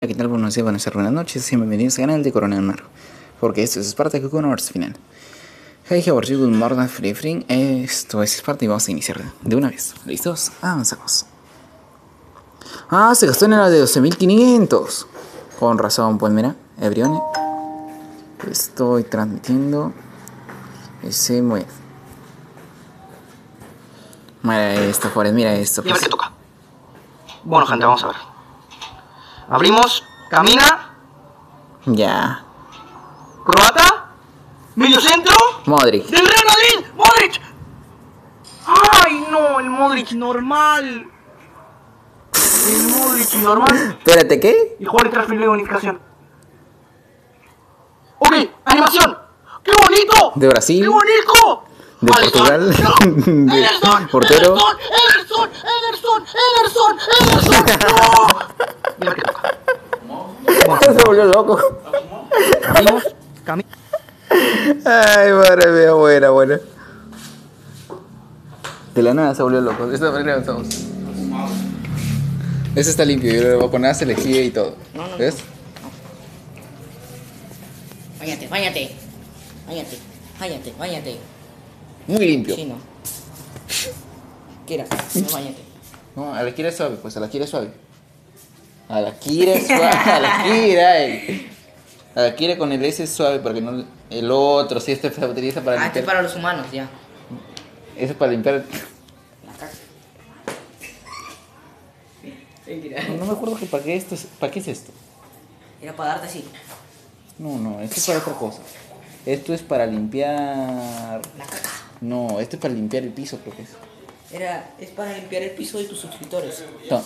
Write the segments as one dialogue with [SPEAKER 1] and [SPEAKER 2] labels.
[SPEAKER 1] ¿qué tal? Buenos días, buenas tardes, buenas noches, y bienvenidos al canal de Corona del Mar. Porque esto es Esparta con Wars final. Hey, how are you? Good morning, free free. Esto es Esparta y vamos a iniciar de una vez. ¿Listos? Avanzamos. Ah, se gastó en la de 12.500. Con razón, pues mira, Ebrione. Estoy transmitiendo. Ese mueve. Mira esto, Juárez, mira esto.
[SPEAKER 2] Y a ver
[SPEAKER 1] pues.
[SPEAKER 2] qué toca. Bueno, gente, vamos a ver. Abrimos, camina,
[SPEAKER 1] Ya.
[SPEAKER 2] croata, medio centro,
[SPEAKER 1] Modric.
[SPEAKER 2] del Real Madrid, Modric. ¡Ay, no! El Modric normal. El Modric normal.
[SPEAKER 1] Espérate, ¿qué?
[SPEAKER 2] Y jugar transferir de bonificación. Ok, animación. ¡Qué bonito!
[SPEAKER 1] De Brasil.
[SPEAKER 2] ¡Qué bonito!
[SPEAKER 1] De Portugal.
[SPEAKER 2] no.
[SPEAKER 1] De
[SPEAKER 2] Ederson,
[SPEAKER 1] portero.
[SPEAKER 2] Ederson, Ederson, Ederson, Ederson, Ederson. ¡No! Toca.
[SPEAKER 1] Se volvió loco. Ay, madre mía, buena, buena. De la nada se volvió loco. De esta manera estamos. Ese está limpio, yo le voy a poner a lejía y todo. ¿Ves?
[SPEAKER 3] Váyate, váyate. Váyate, váyate, váyate.
[SPEAKER 1] Muy limpio.
[SPEAKER 3] Sí, no. Quiera, no váyate.
[SPEAKER 1] No, a la quiere suave, pues a la quiere suave. A la quiere suave, a la quiere. A la quiere con el S suave porque no el otro, si este se utiliza para
[SPEAKER 3] Ah, este es para los humanos, ya.
[SPEAKER 1] Eso es para limpiar.
[SPEAKER 3] La caca.
[SPEAKER 1] No, no me acuerdo que para qué esto es, para qué es esto.
[SPEAKER 3] Era para darte así.
[SPEAKER 1] No, no, esto es para otra cosa. Esto es para limpiar.
[SPEAKER 3] La caca.
[SPEAKER 1] No, esto es para limpiar el piso, creo que es.
[SPEAKER 3] Era, es para limpiar el piso de tus suscriptores.
[SPEAKER 1] No.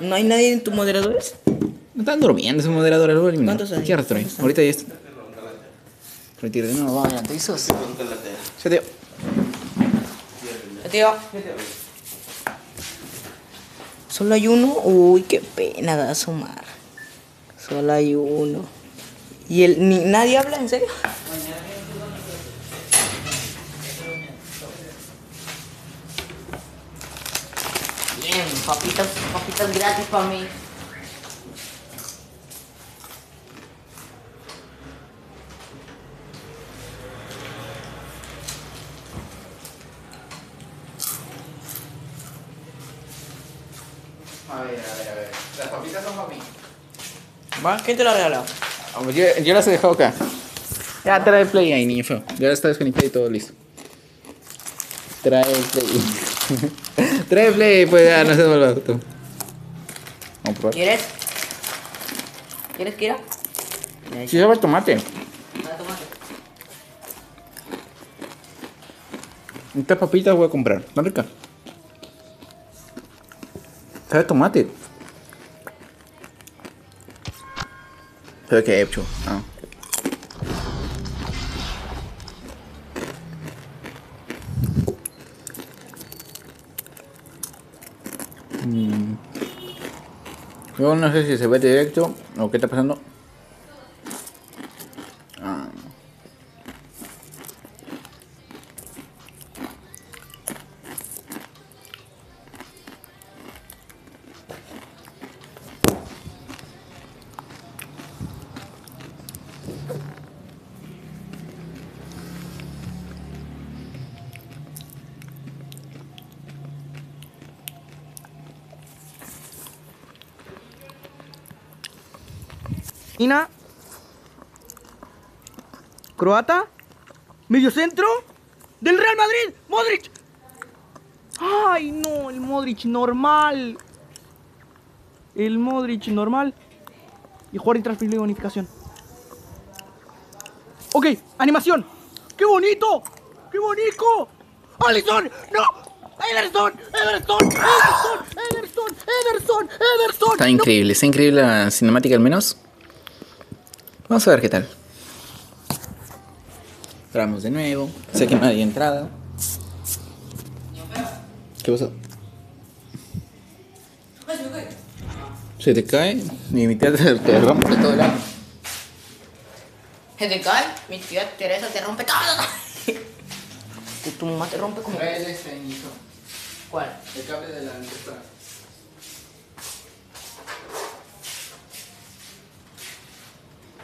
[SPEAKER 3] ¿No hay nadie en tus moderadores?
[SPEAKER 1] No están durmiendo esos moderadores, lo eliminé.
[SPEAKER 3] ¿Cuántos hay?
[SPEAKER 1] Ahorita ya está. Retiro de nuevo, adelante. ¿Eso? Sí, tío.
[SPEAKER 3] Tío. Solo hay uno. Uy, qué pena da sumar. Solo hay uno. ¿Y el, ni, nadie habla en serio? Bien, papitas, papitas gratis para mí.
[SPEAKER 1] A ver, a ver, a ver. Las papitas son para mí.
[SPEAKER 3] ¿Va? ¿Quién te lo ha regalado?
[SPEAKER 1] Yo, yo las he dejado acá. Ya, trae play ahí, niño feo. Ya está desconectado y todo listo. Trae play. trae play, pues ya, no se vuelva tú. Vamos a probar.
[SPEAKER 3] ¿Quieres? ¿Quieres? Ya,
[SPEAKER 1] Si sabe el tomate.
[SPEAKER 3] ya, tomate.
[SPEAKER 1] Estas papitas voy a comprar. ¿Están ricas? Sabe tomate. Sabe que he hecho. Ah. Yo no sé si se ve directo o qué está pasando.
[SPEAKER 2] Croata. Medio centro. Del Real Madrid. Modric. Ay, no, el Modric normal. El Modric normal. Y jugar intransferible de bonificación. Ok, animación. ¡Qué bonito! ¡Qué bonito! ¡Alisson! ¡No! ¡Ederson! ¡Ederson! ¡Ederson! ¡Ederson! ¡Ederson! ¡Ederson!
[SPEAKER 1] Está increíble, está increíble la cinemática al menos. Vamos a ver qué tal. Entramos de nuevo. Sé que no hay entrada. ¿Qué pasó? Se te cae y mi tía te, te rompe todo el año.
[SPEAKER 3] Se te cae, mi tía Teresa te rompe todo. Que tu mamá te rompe como.
[SPEAKER 1] Trae el este, hijo.
[SPEAKER 3] ¿Cuál?
[SPEAKER 1] El cable de la impresora.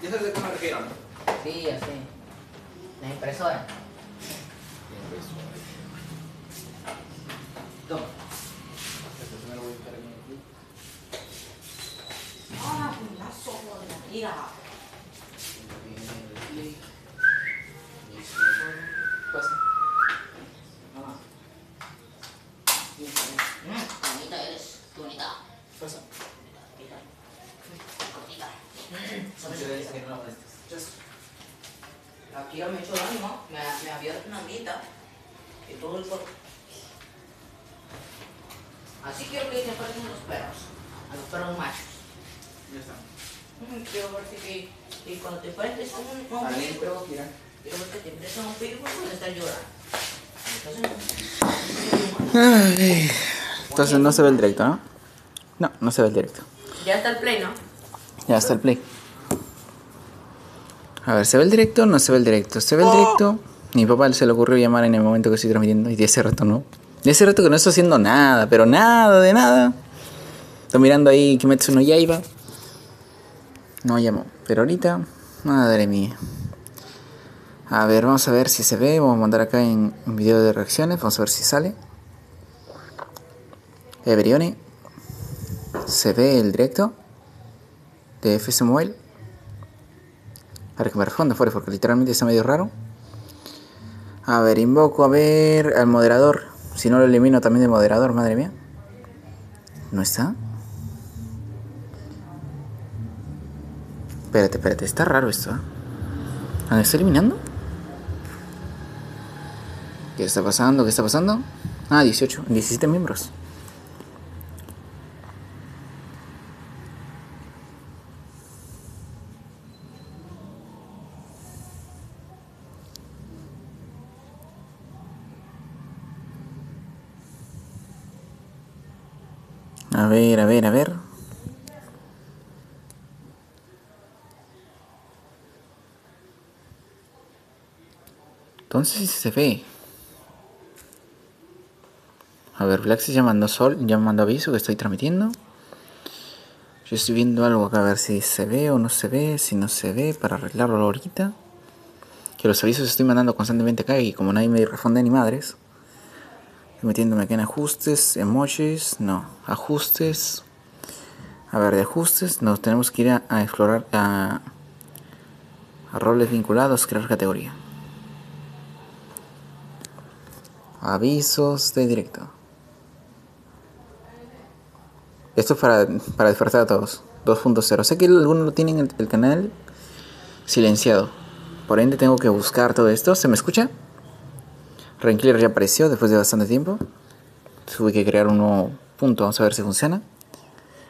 [SPEAKER 1] ¿Ya sabes de qué me refiero, no?
[SPEAKER 3] Sí, ya sé. La impresora. Toma. Ah, puñazo, mira.
[SPEAKER 1] Pasa.
[SPEAKER 3] Mamá. Mm, bonita eres, qué bonita.
[SPEAKER 1] Pasa.
[SPEAKER 3] Bonita. Bonita.
[SPEAKER 1] que no la molestes. Just.
[SPEAKER 3] La tía me echó daño, ¿no? me, me había dado una grita y todo el cuerpo. Así quiero que se parecen a los perros, a los perros machos.
[SPEAKER 1] Ya está.
[SPEAKER 3] Mm, Quiero ver si que, que cuando te pareces a un, a un
[SPEAKER 1] Adentro,
[SPEAKER 3] pitbull,
[SPEAKER 1] mira.
[SPEAKER 3] quiero ver que te pareces a un pitbull cuando estás llorando. Entonces,
[SPEAKER 1] Entonces no se ve el directo, ¿no? No, no se ve el directo.
[SPEAKER 3] ya está el play, ¿no?
[SPEAKER 1] Ya está el play. A ver, ¿se ve el directo no se ve el directo? ¿Se ve el directo? Mi papá se le ocurrió llamar en el momento que estoy transmitiendo y de ese rato no. De ese rato que no estoy haciendo nada, pero nada de nada. Estoy mirando ahí Kimetsu no Yaiba. No llamó. Pero ahorita, madre mía. A ver, vamos a ver si se ve. Vamos a mandar acá en un video de reacciones. Vamos a ver si sale. Eberione. ¿Se ve el directo? De FC Mobile. A ver que me responda, fuera, porque literalmente está medio raro. A ver, invoco a ver al moderador. Si no lo elimino también de moderador, madre mía. ¿No está? Espérate, espérate, está raro esto. ¿eh? ¿Ah, ¿Me está eliminando? ¿Qué está pasando? ¿Qué está pasando? Ah, 18, 17 miembros. A ver, a ver, a ver. Entonces sí se ve. A ver, Blaxis ya mandó sol, ya mandó aviso que estoy transmitiendo. Yo estoy viendo algo acá a ver si se ve o no se ve, si no se ve, para arreglarlo ahorita. Que los avisos estoy mandando constantemente acá y como nadie me responde ni madres. Estoy metiéndome acá en ajustes, emojis, no, ajustes. A ver, de ajustes nos tenemos que ir a, a explorar a, a roles vinculados, crear categoría. Avisos de directo. Esto es para, para despertar a todos. 2.0. Sé que algunos lo tienen el, el canal silenciado. Por ende tengo que buscar todo esto. ¿Se me escucha? Rainclear ya apareció después de bastante tiempo. Tuve que crear un nuevo punto. Vamos a ver si funciona.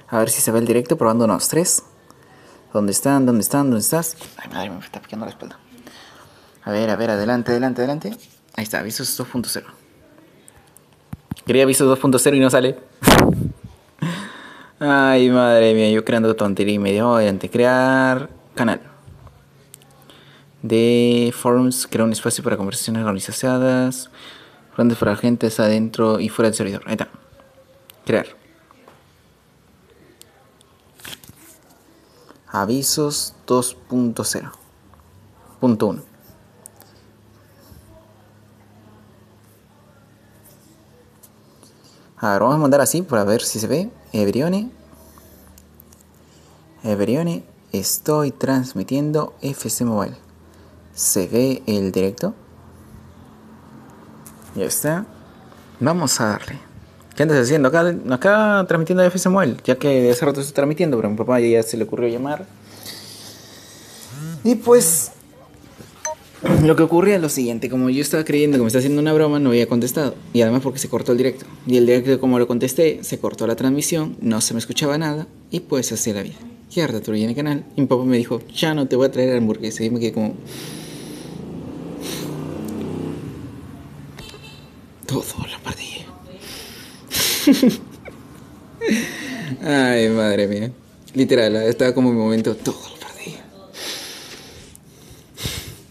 [SPEAKER 1] A ver si se ve el directo probando unos tres. ¿Dónde están? ¿Dónde están? ¿Dónde estás? Ay, madre, me está picando la espalda. A ver, a ver, adelante, adelante, adelante. Ahí está, avisos 2.0. Quería avisos 2.0 y no sale. Ay, madre mía, yo creando tontería y medio. Adelante, crear canal. De forums, crear un espacio para conversaciones organizadas. Grandes para agentes adentro y fuera del servidor. Ahí está. Crear. Avisos 2.0. Punto 1. A ver, vamos a mandar así para ver si se ve. Ebrione. Ebrione. Estoy transmitiendo FC Mobile. ¿Se ve el directo? Ya está. Vamos a darle. ¿Qué andas haciendo? Acá, acá transmitiendo FC Mobile. Ya que hace rato estoy transmitiendo, pero a mi papá ya se le ocurrió llamar. Y pues lo que ocurría es lo siguiente, como yo estaba creyendo que me está haciendo una broma, no había contestado. Y además porque se cortó el directo. Y el directo, como lo contesté, se cortó la transmisión, no se me escuchaba nada, y pues así la vida. Y ahora en el canal. Y mi papá me dijo, ya no te voy a traer hamburguesa. Y me quedé como... Todo la perdí. Ay, madre mía. Literal, estaba como mi momento, todo lo perdí.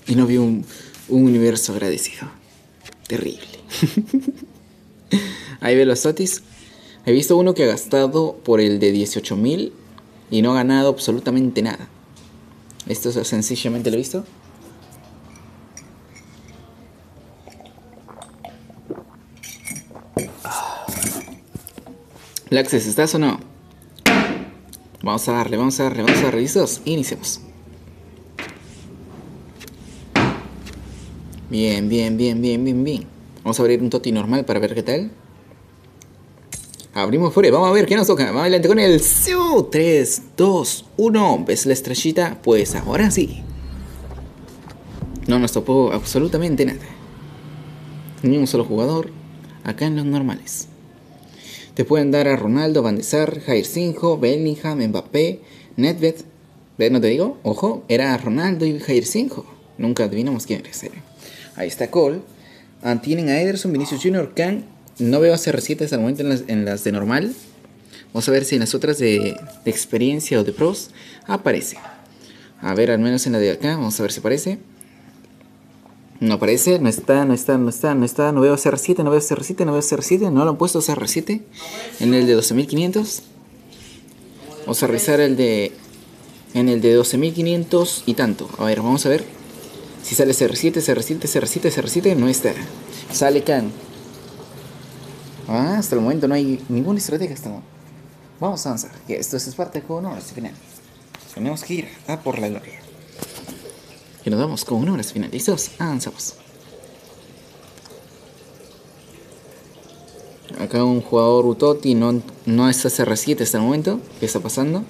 [SPEAKER 1] Y no vi un, un universo agradecido. Terrible. Ahí ve los satis. He visto uno que ha gastado por el de 18.000 y no ha ganado absolutamente nada. Esto es sencillamente lo he visto. Laxes, ¿estás o no? Vamos a darle, vamos a darle, vamos a darle. ¿Listos? Iniciamos. Bien, bien, bien, bien, bien, bien. Vamos a abrir un toti normal para ver qué tal. Abrimos fuera, vamos a ver qué nos toca. Vamos adelante con el 3, 2, 1. ¿Ves la estrellita? Pues ahora sí. No nos topó absolutamente nada. Ni un solo jugador. Acá en los normales. Te pueden dar a Ronaldo, Van de Sar, Jair Sinjo, Bellingham, Mbappé, Nedved. ¿Ves? No te digo, ojo, era Ronaldo y Jair Sinjo. Nunca adivinamos quién era ese. Ahí está Cole. Ah, tienen a Ederson, Vinicius Jr., Khan. No veo CR7 hasta el momento en las, de normal. Vamos a ver si en las otras de, de experiencia o de pros aparece. A ver, al menos en la de acá, vamos a ver si aparece. No aparece, no está, no está, no está, no está, no veo CR7, no veo CR7, no veo CR7, no lo han puesto CR7 en el de 12500. Vamos a revisar el de en el de 12500 y tanto. A ver, vamos a ver si sale CR7, CR7, CR7, CR7, no está. Sale Khan. Ah, hasta el momento no hay ninguna estrategia hasta. Vamos a avanzar, esto es parte con honores final. Tenemos que ir a por la gloria. Y nos vamos con honores finalizados. Avanzamos. Acá un jugador Utotti no, no está CR7 hasta el momento. ¿Qué está pasando?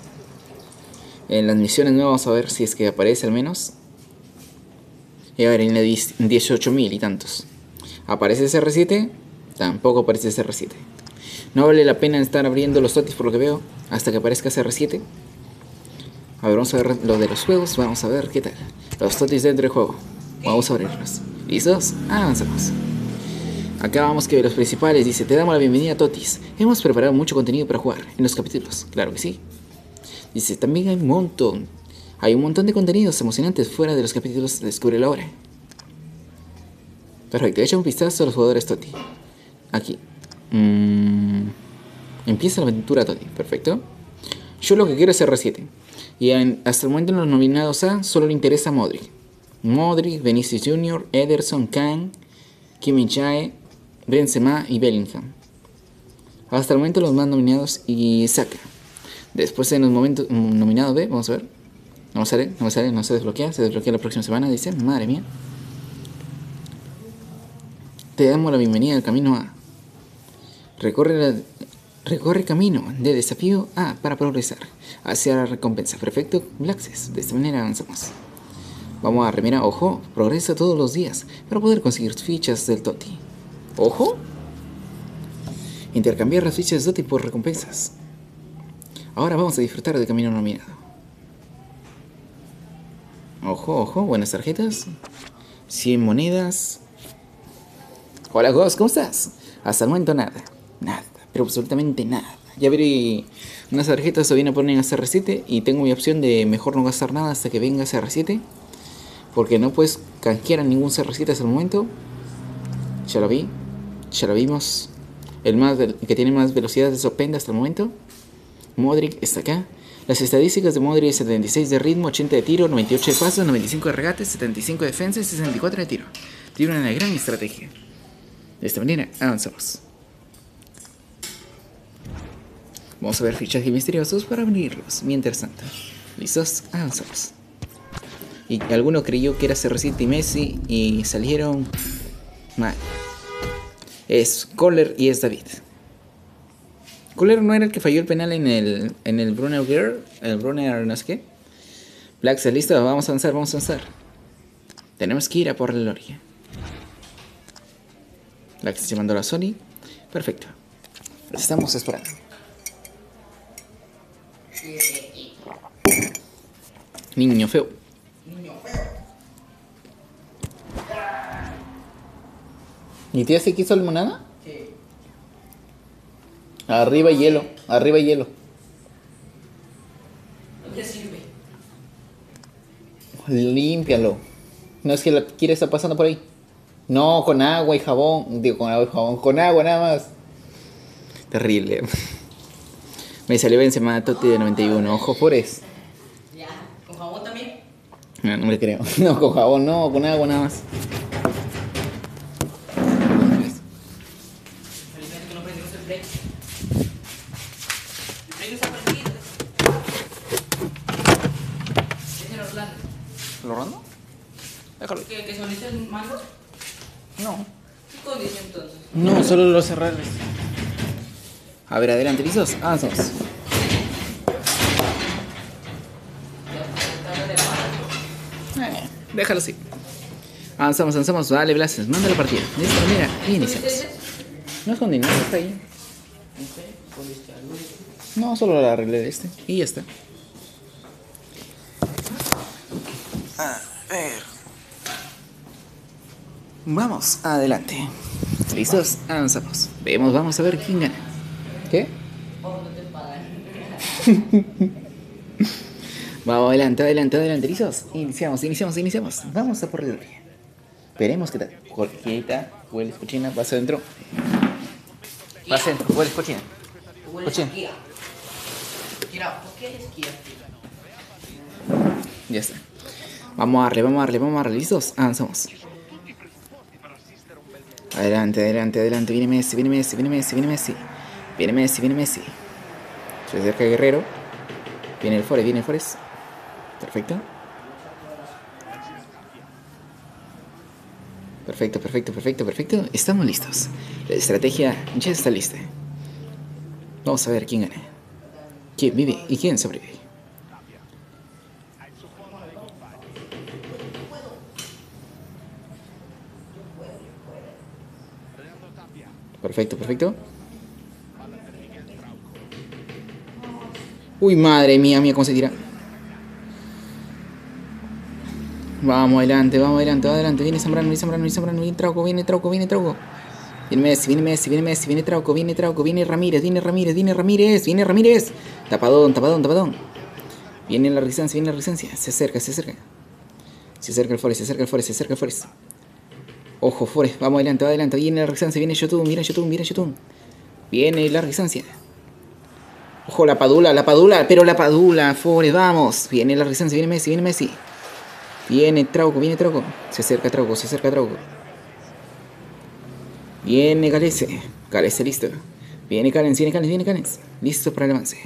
[SPEAKER 1] En las misiones nuevas vamos a ver si es que aparece al menos. Y a ver, en la 18.000 y tantos. ¿Aparece CR7? Tampoco aparece CR7. No vale la pena estar abriendo los totis por lo que veo. Hasta que aparezca CR7. A ver, vamos a ver lo de los juegos. Vamos a ver qué tal. Los totis dentro del juego. Vamos a abrirlos. ¿Listos? Avanzamos. Acá vamos que los principales dice, te damos la bienvenida a Totis. Hemos preparado mucho contenido para jugar en los capítulos. Claro que sí. Dice, también hay un montón. Hay un montón de contenidos emocionantes fuera de los capítulos de Descubre la hora. Perfecto, echa un vistazo a los jugadores Toti. Aquí. Mm, empieza la aventura Toti. Perfecto. Yo lo que quiero es R7. Y hasta el momento en los nominados A solo le interesa Modric. Modric, Vinicius Jr., Ederson, Kang, Kim Jae, Benzema y Bellingham. Hasta el momento los más nominados y Saka. Después en los momentos nominados B, vamos a ver. No sale, no sale, no se desbloquea, se desbloquea la próxima semana, dice, madre mía. Te damos la bienvenida al camino A. Recorre, la, recorre camino de desafío A para progresar hacia la recompensa. Perfecto, Blackses. De esta manera avanzamos. Vamos a remera, ojo, progresa todos los días para poder conseguir fichas del Toti. Ojo. Intercambiar las fichas de Toti por recompensas. Ahora vamos a disfrutar del camino nominado. Ojo, ojo, buenas tarjetas. 100 monedas. Hola, Ghost, ¿cómo estás? Hasta el momento nada. Nada, pero absolutamente nada. Ya veré unas tarjetas se vienen a poner en CR7 y tengo mi opción de mejor no gastar nada hasta que venga CR7. Porque no puedes canjear a ningún CR7 hasta el momento. Ya lo vi. Ya lo vimos. El, más, el que tiene más velocidad es Openda hasta el momento. Modric está acá. Las estadísticas de Modric 76 de ritmo, 80 de tiro, 98 de pasos, 95 de regate, 75 de defensa y 64 de tiro. Tiene una gran estrategia. De esta manera avanzamos. Vamos a ver fichajes misteriosos para abrirlos. Mientras tanto, listos, avanzamos. Y alguno creyó que era CR7 y Messi y salieron mal. Es Kohler y es David. Kohler no era el que falló el penal en el, en el Brunner Girl, el Brunner no sé qué. Black listo, vamos a avanzar, vamos a avanzar. Tenemos que ir a por la gloria. Black se a la Sony. Perfecto. Estamos esperando. Niño feo. ¿Y tía se quiso limonada? Arriba hielo, arriba hielo.
[SPEAKER 3] No te sirve.
[SPEAKER 1] Límpialo. No es que la quiere estar pasando por ahí. No, con agua y jabón. Digo, con agua y jabón. Con agua nada más. Terrible. Me salió Benzema Totti de 91. Ojo, Forest.
[SPEAKER 3] Ya. ¿Con jabón también?
[SPEAKER 1] No, no me creo. No, con jabón, no, con agua nada más.
[SPEAKER 3] Felizmente que no prendimos el play. El play no está prendido. Señor Orlando.
[SPEAKER 1] ¿Lo rondo? Déjalo.
[SPEAKER 3] ¿Qué, que se conecte el mando?
[SPEAKER 1] No.
[SPEAKER 3] ¿Qué condición entonces?
[SPEAKER 1] No, solo los cerrarles. A ver, adelante,
[SPEAKER 3] de la mano.
[SPEAKER 1] Eh, déjalo así. Avanzamos, avanzamos. Dale, Blases, manda la partida. Listo, mira, y iniciamos. No escondí nada, está ahí. No, solo la arreglé de este. Y ya está. A ver. Vamos, adelante. ¿Listos? Avanzamos. Vemos, vamos a ver quién gana. ¿Qué? Vamos, adelante, adelante, adelante. ¿Listos? Iniciamos, iniciamos, iniciamos. Vamos a por el gloria. Veremos qué tal. Jorgita, hueles cochina, vas adentro. Vas adentro, hueles cochina.
[SPEAKER 3] Huele
[SPEAKER 1] Cochina. Ya está. Vamos a darle, vamos a darle, vamos a darle. ¿Listos? Avanzamos. Adelante, adelante, adelante. Viene Messi, viene Messi, viene Messi, viene Messi. Viene Messi, viene Messi. Se acerca Guerrero. Viene el Forest, viene el Forest. Perfecto. Perfecto, perfecto, perfecto, perfecto. Estamos listos. La estrategia ya está lista. Vamos a ver quién gana. ¿Quién vive y quién sobrevive? Perfecto, perfecto. Uy, madre mía, mía, cómo se tira. Vamos adelante, vamos adelante, vamos adelante. Viene Zambrano, viene Zambrano, viene Zambrano, viene Trauco, viene Trauco, viene Trauco. Viene Messi, viene Messi, viene Messi, viene Trauco, viene Trauco, viene Ramírez, viene Ramírez, viene Ramírez, viene Ramírez. Tapadón, tapadón, tapadón. Viene la resistencia, viene la resistencia. Se acerca, se acerca. Se acerca el Forest, se acerca el Forest, se acerca el Forest. Ojo, Forest, vamos adelante, va adelante. Viene la resistencia, viene Yotun, viene Yotun, viene Yotun. Viene la resistencia. Ojo, la padula, la padula, pero la padula, Forest, vamos. Viene la resistencia, viene Messi, viene Messi. Viene Trauco, viene Trauco. Se acerca Trauco, se acerca Trauco. Viene Galese. Galese listo. Viene Calens, viene Calens, viene Calens. Listo para el avance.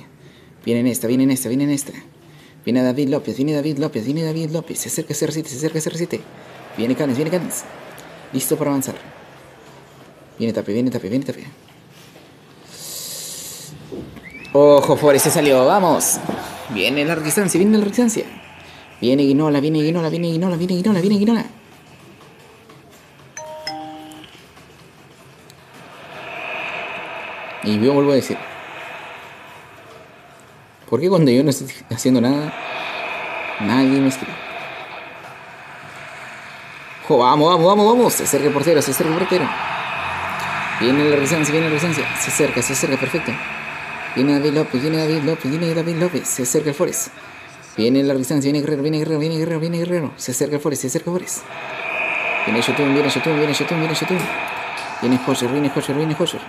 [SPEAKER 1] Viene en esta, viene en esta, viene en esta. Viene David López, viene David López, viene David López. Se acerca CR7, se acerca CR7. Viene Calens, viene Calens. Listo para avanzar. Viene Tape, viene Tape, viene Tape. Ojo, Forest se salió, vamos. Viene la distancia, viene la distancia. Viene Guinola, viene Guinola, viene Guinola, viene Guinola, viene Guinola. Y yo vuelvo a decir. ¿Por qué cuando yo no estoy haciendo nada, nadie me escribe? Vamos, vamos, vamos, vamos. Se acerca el portero, se acerca el portero. Viene la resistencia, viene la resistencia. Se acerca, se acerca, perfecto. Viene David López, viene David López, viene David López. Se acerca el Forest. Viene la resistencia, viene Guerrero, viene Guerrero, viene Guerrero, viene Guerrero. Se acerca el Forest, se acerca el Forest. Viene Yotun, viene Yotun, viene Yotun, viene Yotun. Viene Hosher, viene Hosher, viene Hosher.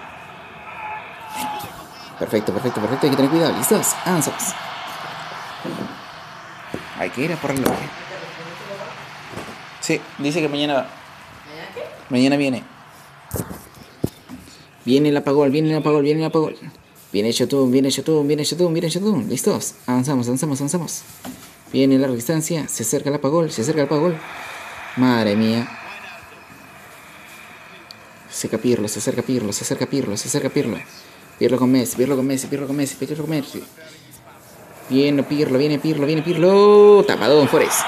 [SPEAKER 1] Perfecto, perfecto, perfecto. Hay que tener cuidado. ¿Listos? Avanzamos. Hay que ir a por el reloj. Sí, dice que mañana va. Mañana viene. Viene el apagol, viene el apagol, viene el apagol. Viene Shotun, viene Shotun, viene Shotun, viene Shotun. ¿Listos? Avanzamos, avanzamos, avanzamos. Viene la distancia, se acerca el apagol, se acerca el apagol. Madre mía. Se acerca Pirlo, se acerca Pirlo, se acerca Pirlo, se acerca Pirlo. Pirlo con Messi, Pirlo con Messi, Pirlo con Messi, Pirlo con Messi. Viene Pirlo, viene Pirlo, viene Pirlo. Tapadón, Forest.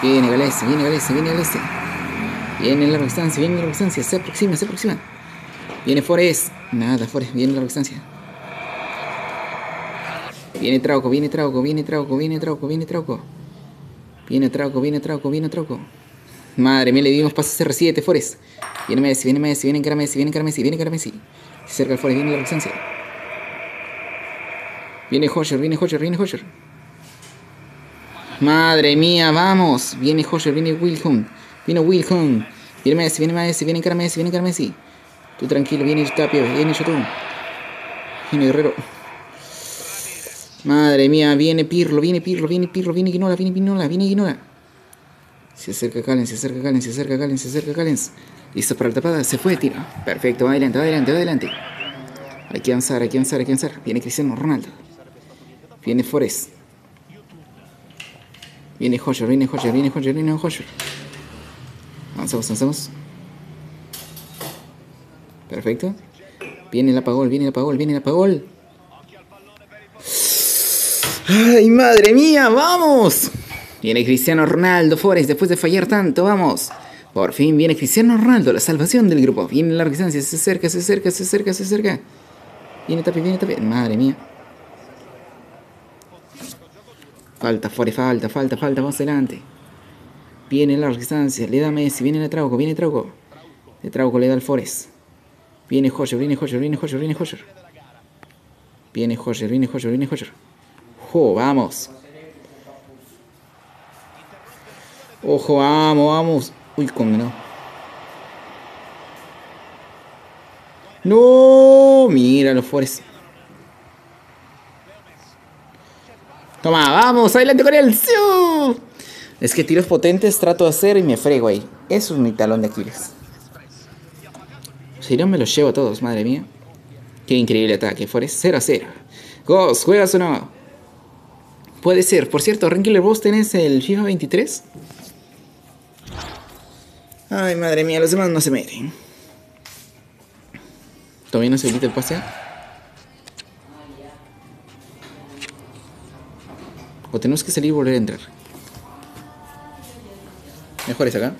[SPEAKER 1] Viene Galese, viene Galese, viene Galese. Viene la distancia, viene la distancia, se aproxima, se aproxima. Viene Forest. Nada, Forest, viene la distancia. Viene Trauco, viene Trauco, viene Trauco, viene Trauco, viene Trauco. Viene Trauco, viene Trauco, viene Trauco. Madre mía, le dimos paso CR7, Forest. Viene Messi, viene Messi, viene Messi, viene Messi, viene Messi. Se acerca el Forest, viene la distancia. Viene Hosher, viene Hosher, viene Hosher. Madre mía, vamos. Viene Hosher, viene Wilhelm. Viene Wilhelm. Viene Messi, viene Messi, viene cara Messi, viene cara Messi. Tú tranquilo, viene Tapia, viene Yotun. Viene Guerrero. Madre mía, viene Pirlo, viene Pirlo, viene Pirlo, viene Guinola, viene Guinola, viene Guinola. Se acerca Callens, se acerca Callens, se acerca Callens, se acerca Callens. Listo para la tapada, se fue, tira. Perfecto, va adelante, va adelante, va adelante. Hay que avanzar, hay que avanzar, hay que avanzar. Viene Cristiano Ronaldo. Viene Forest. Viene Hoyer, viene Hoyer, viene Hoyer, viene Hoyer. Avanzamos, avanzamos. Perfecto. Viene el apagol, viene el apagol, viene el apagol. ¡Ay, madre mía! ¡Vamos! Viene Cristiano Ronaldo, Forest, después de fallar tanto, vamos. Por fin viene Cristiano Ronaldo, la salvación del grupo. Viene la distancia, se acerca, se acerca, se acerca, se acerca. Viene Tapi, viene Tapi. Madre mía. Falta, Forest, falta, falta, falta, vamos adelante. Viene la distancia, le da Messi, viene el Trauco, viene Trauco. De Trauco le da el Forest. Viene Hoyer, viene Hoyer, viene Hoyer, viene Hoyer. Viene Hoyer, viene Hoyer, viene Hoyer. ¡Jo, vamos! Ojo, vamos, vamos. Uy, condenado. No, mira los Forest. Toma, vamos, adelante con él. Es que tiros potentes trato de hacer y me frego ahí. Eso es mi talón de Aquiles. Si no me los llevo a todos, madre mía. Qué increíble ataque, Forest 0 a 0. Ghost, ¿juegas o no? Puede ser. Por cierto, Renkiller, ¿vos tenés el FIFA 23? Ay, madre mía, los demás no se meten. ¿Todavía no se quita el pase? O tenemos que salir y volver a entrar. Mejor es acá.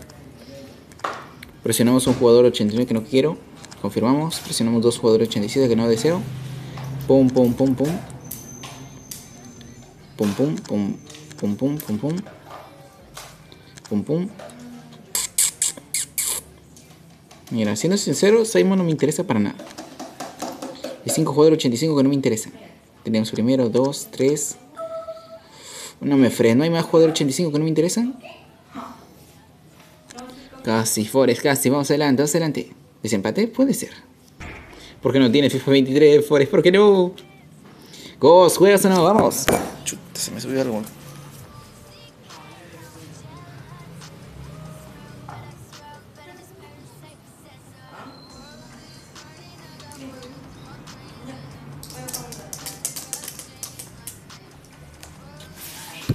[SPEAKER 1] Presionamos un jugador 89 que no quiero. Confirmamos. Presionamos dos jugadores 87 que no deseo. Pum, pum, pum, pum. Pum, pum, pum. Pum, pum, pum, pum. Pum, pum. Mira, siendo sincero, Simon no me interesa para nada. Hay 5 jugadores 85 que no me interesan. Tenemos primero, 2, 3. No me freno. ¿Hay más jugadores 85 que no me interesan? Casi, Forest, casi. Vamos adelante, vamos adelante. ¿Desempate? Puede ser. ¿Por qué no tiene FIFA 23, Forest? ¿Por qué no? Ghost, ¿juegas o no? Vamos. Chuta, se me subió algo.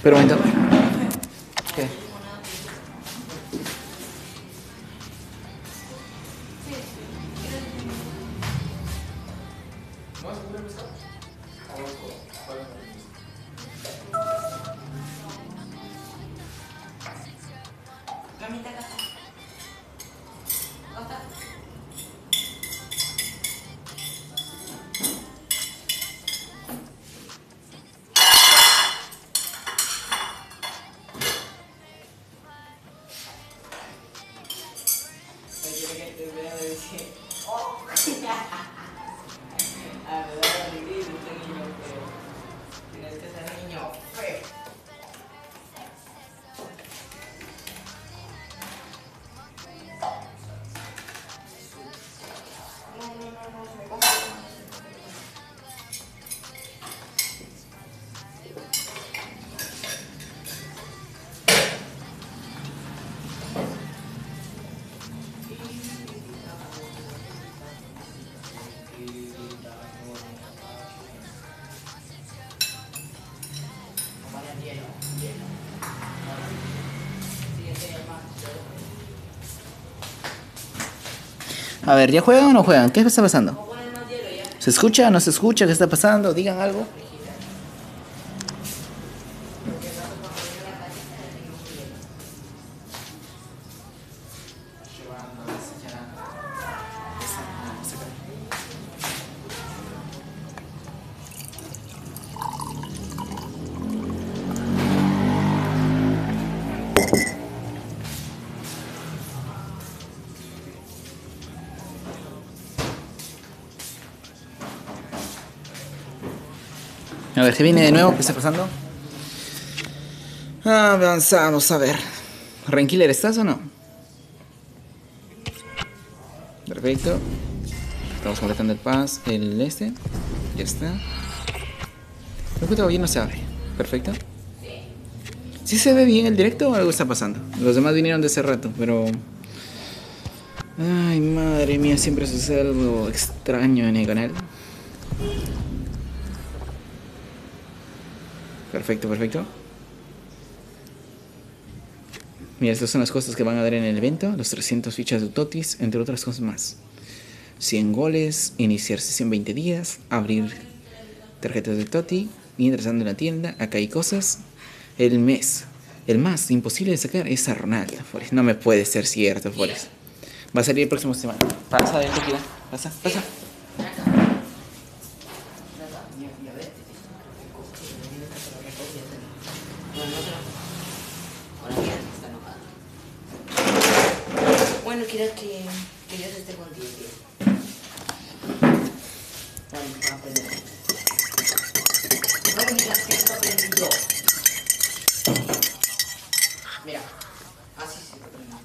[SPEAKER 1] Pero momento. A ver, ¿ya juegan o no juegan? ¿Qué está pasando? ¿Se escucha o no se escucha? ¿Qué está pasando? Digan algo. A ver, ¿qué viene de nuevo? ¿Qué está pasando? Ah, avanzamos, a ver. ¿Renkiller estás o no? Perfecto. Estamos completando el pass, el este. Ya está. El juego todavía no se abre. Perfecto. ¿Sí se ve bien el directo o algo está pasando? Los demás vinieron de hace rato, pero... Ay, madre mía, siempre sucede algo extraño en el canal. Perfecto, perfecto. Mira, estas son las cosas que van a dar en el evento. Los 300 fichas de Totis, entre otras cosas más. 100 goles, iniciar sesión 20 días, abrir tarjetas de Toti, mientras ando en la tienda, acá hay cosas. El mes, el más imposible de sacar es a Ronaldo, Forest. No me puede ser cierto, Forest. Va a salir el próximo semana. Pasa, tranquila. Pasa, pasa.
[SPEAKER 3] Bueno, quiero que, que Dios esté contigo, tío. Bueno, va a aprender. No me digas que esto aprendí yo. Mira, así se aprende.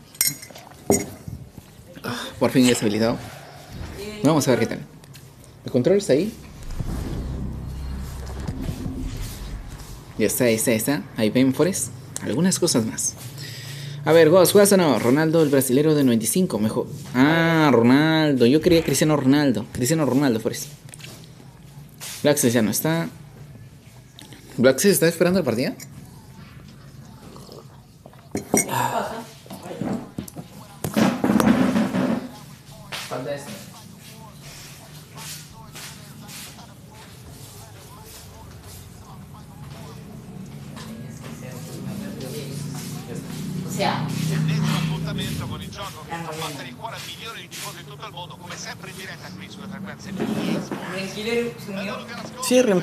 [SPEAKER 1] Por fin deshabilitado. Vamos a ver qué tal. ¿El control está ahí? Ya está, ahí está, ahí está. Ahí ven, Forest. Algunas cosas más. A ver, Ghost, ¿juegas o no? Ronaldo, el brasilero de 95, mejor. Ah, Ronaldo. Yo quería Cristiano Ronaldo. Cristiano Ronaldo, Forest. Blackses ya no está. ¿Blackses está esperando la partida?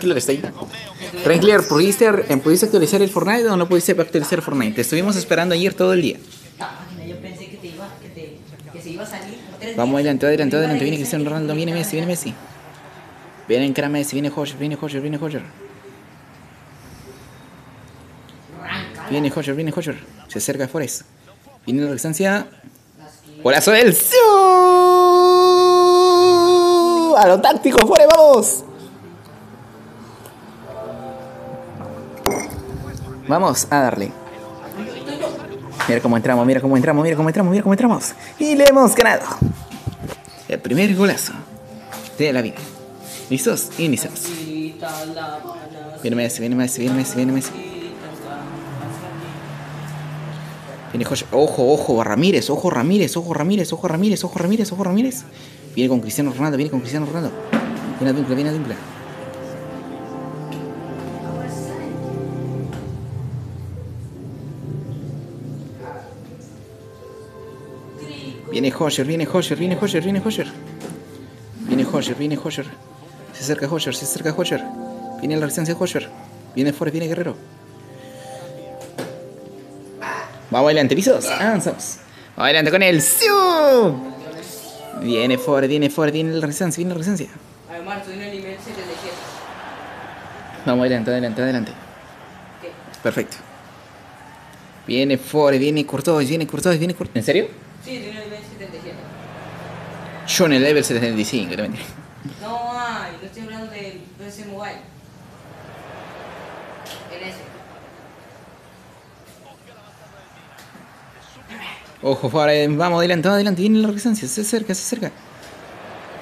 [SPEAKER 1] Sí, Renkiller está ¿pudiste, eh, ¿pudiste actualizar el Fortnite o no pudiste actualizar el Fortnite? Te estuvimos esperando ayer todo el día.
[SPEAKER 3] Que que que
[SPEAKER 1] Vamos adelante, adelante, adelante. Viene Cristiano Ronaldo, viene Messi, viene Messi. Viene Encara Messi, viene Hoyer, viene Hoyer, viene Hoyer. Viene Hoyer, viene Hoyer. Se acerca Forest. Viene la distancia. ¡Golazo del! ¡A lo táctico, Forest, vamos! Vamos a darle. Mira cómo entramos, mira cómo entramos, mira cómo entramos, mira cómo entramos. Y le hemos ganado. El primer golazo de la vida. ¿Listos? Iniciamos. Viene Messi, viene Messi, viene Messi, viene Messi. Viene Josh. Ojo, ojo, Ramírez, ojo Ramírez, ojo Ramírez, ojo Ramírez, ojo Ramírez, ojo Ramírez. Viene con Cristiano Ronaldo, viene con Cristiano Ronaldo. Viene a viene a Viene Hoyer, viene Hoyer, viene Hoyer, viene Hoyer. Viene Hoyer, viene Hoyer. Se acerca Hoyer, se acerca Hoyer. Viene la resistencia Hoyer. Viene Forest, viene Guerrero. Vamos adelante, pisos. Avanzamos. Vamos adelante con el Siu. Viene Forest, viene Forest, viene la resistencia, viene la resistencia.
[SPEAKER 3] Además, estoy en el nivel 77.
[SPEAKER 1] Vamos adelante, adelante, adelante. Perfecto. Viene Forest, viene Courtois, viene Courtois, viene Courtois. ¿En serio?
[SPEAKER 3] Sí, estoy en el nivel 77.
[SPEAKER 1] Yo en el level 75, te mentira.
[SPEAKER 3] No hay, no estoy hablando del PC Mobile. En ese.
[SPEAKER 1] Ojo, Forest, vamos adelante, vamos adelante, viene la resistencia, se acerca, se acerca.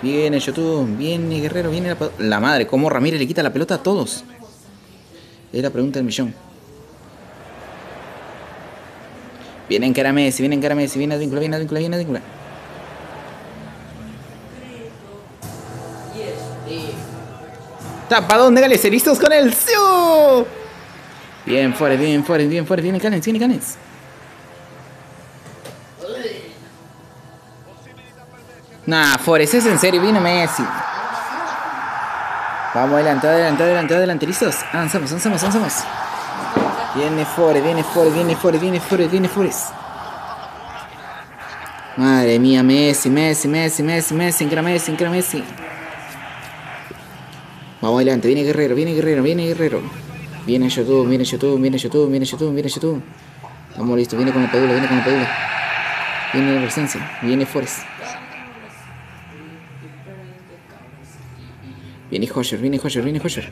[SPEAKER 1] Viene Yotun, viene Guerrero, viene la, la madre, cómo Ramírez le quita la pelota a todos. Es la pregunta del millón. Viene en cara Messi, viene en cara Messi, viene Advíncula, viene Advíncula, viene Advíncula. Tapa, ¿dónde Gales? ¿Listos con el Siu? Bien, Forest, bien, Forest, bien, Forest, viene Canes, viene Canes. Nah, Forest, es en serio, viene Messi. Vamos adelante, adelante, adelante, adelante, ¿listos? Avanzamos, avanzamos, avanzamos. Viene Forest, viene Forest, viene Forest, viene Forest, viene Forest. Madre mía, Messi, Messi, Messi, Messi, Messi, Messi, Messi. Vamos adelante, viene Guerrero, viene Guerrero, viene Guerrero. Viene YouTube, viene YouTube, viene YouTube, viene YouTube, viene YouTube. Vamos listo, viene con la pedula, viene con la pedula. Viene la presencia, viene Forest. Viene Hosher, viene Hosher, viene Hosher.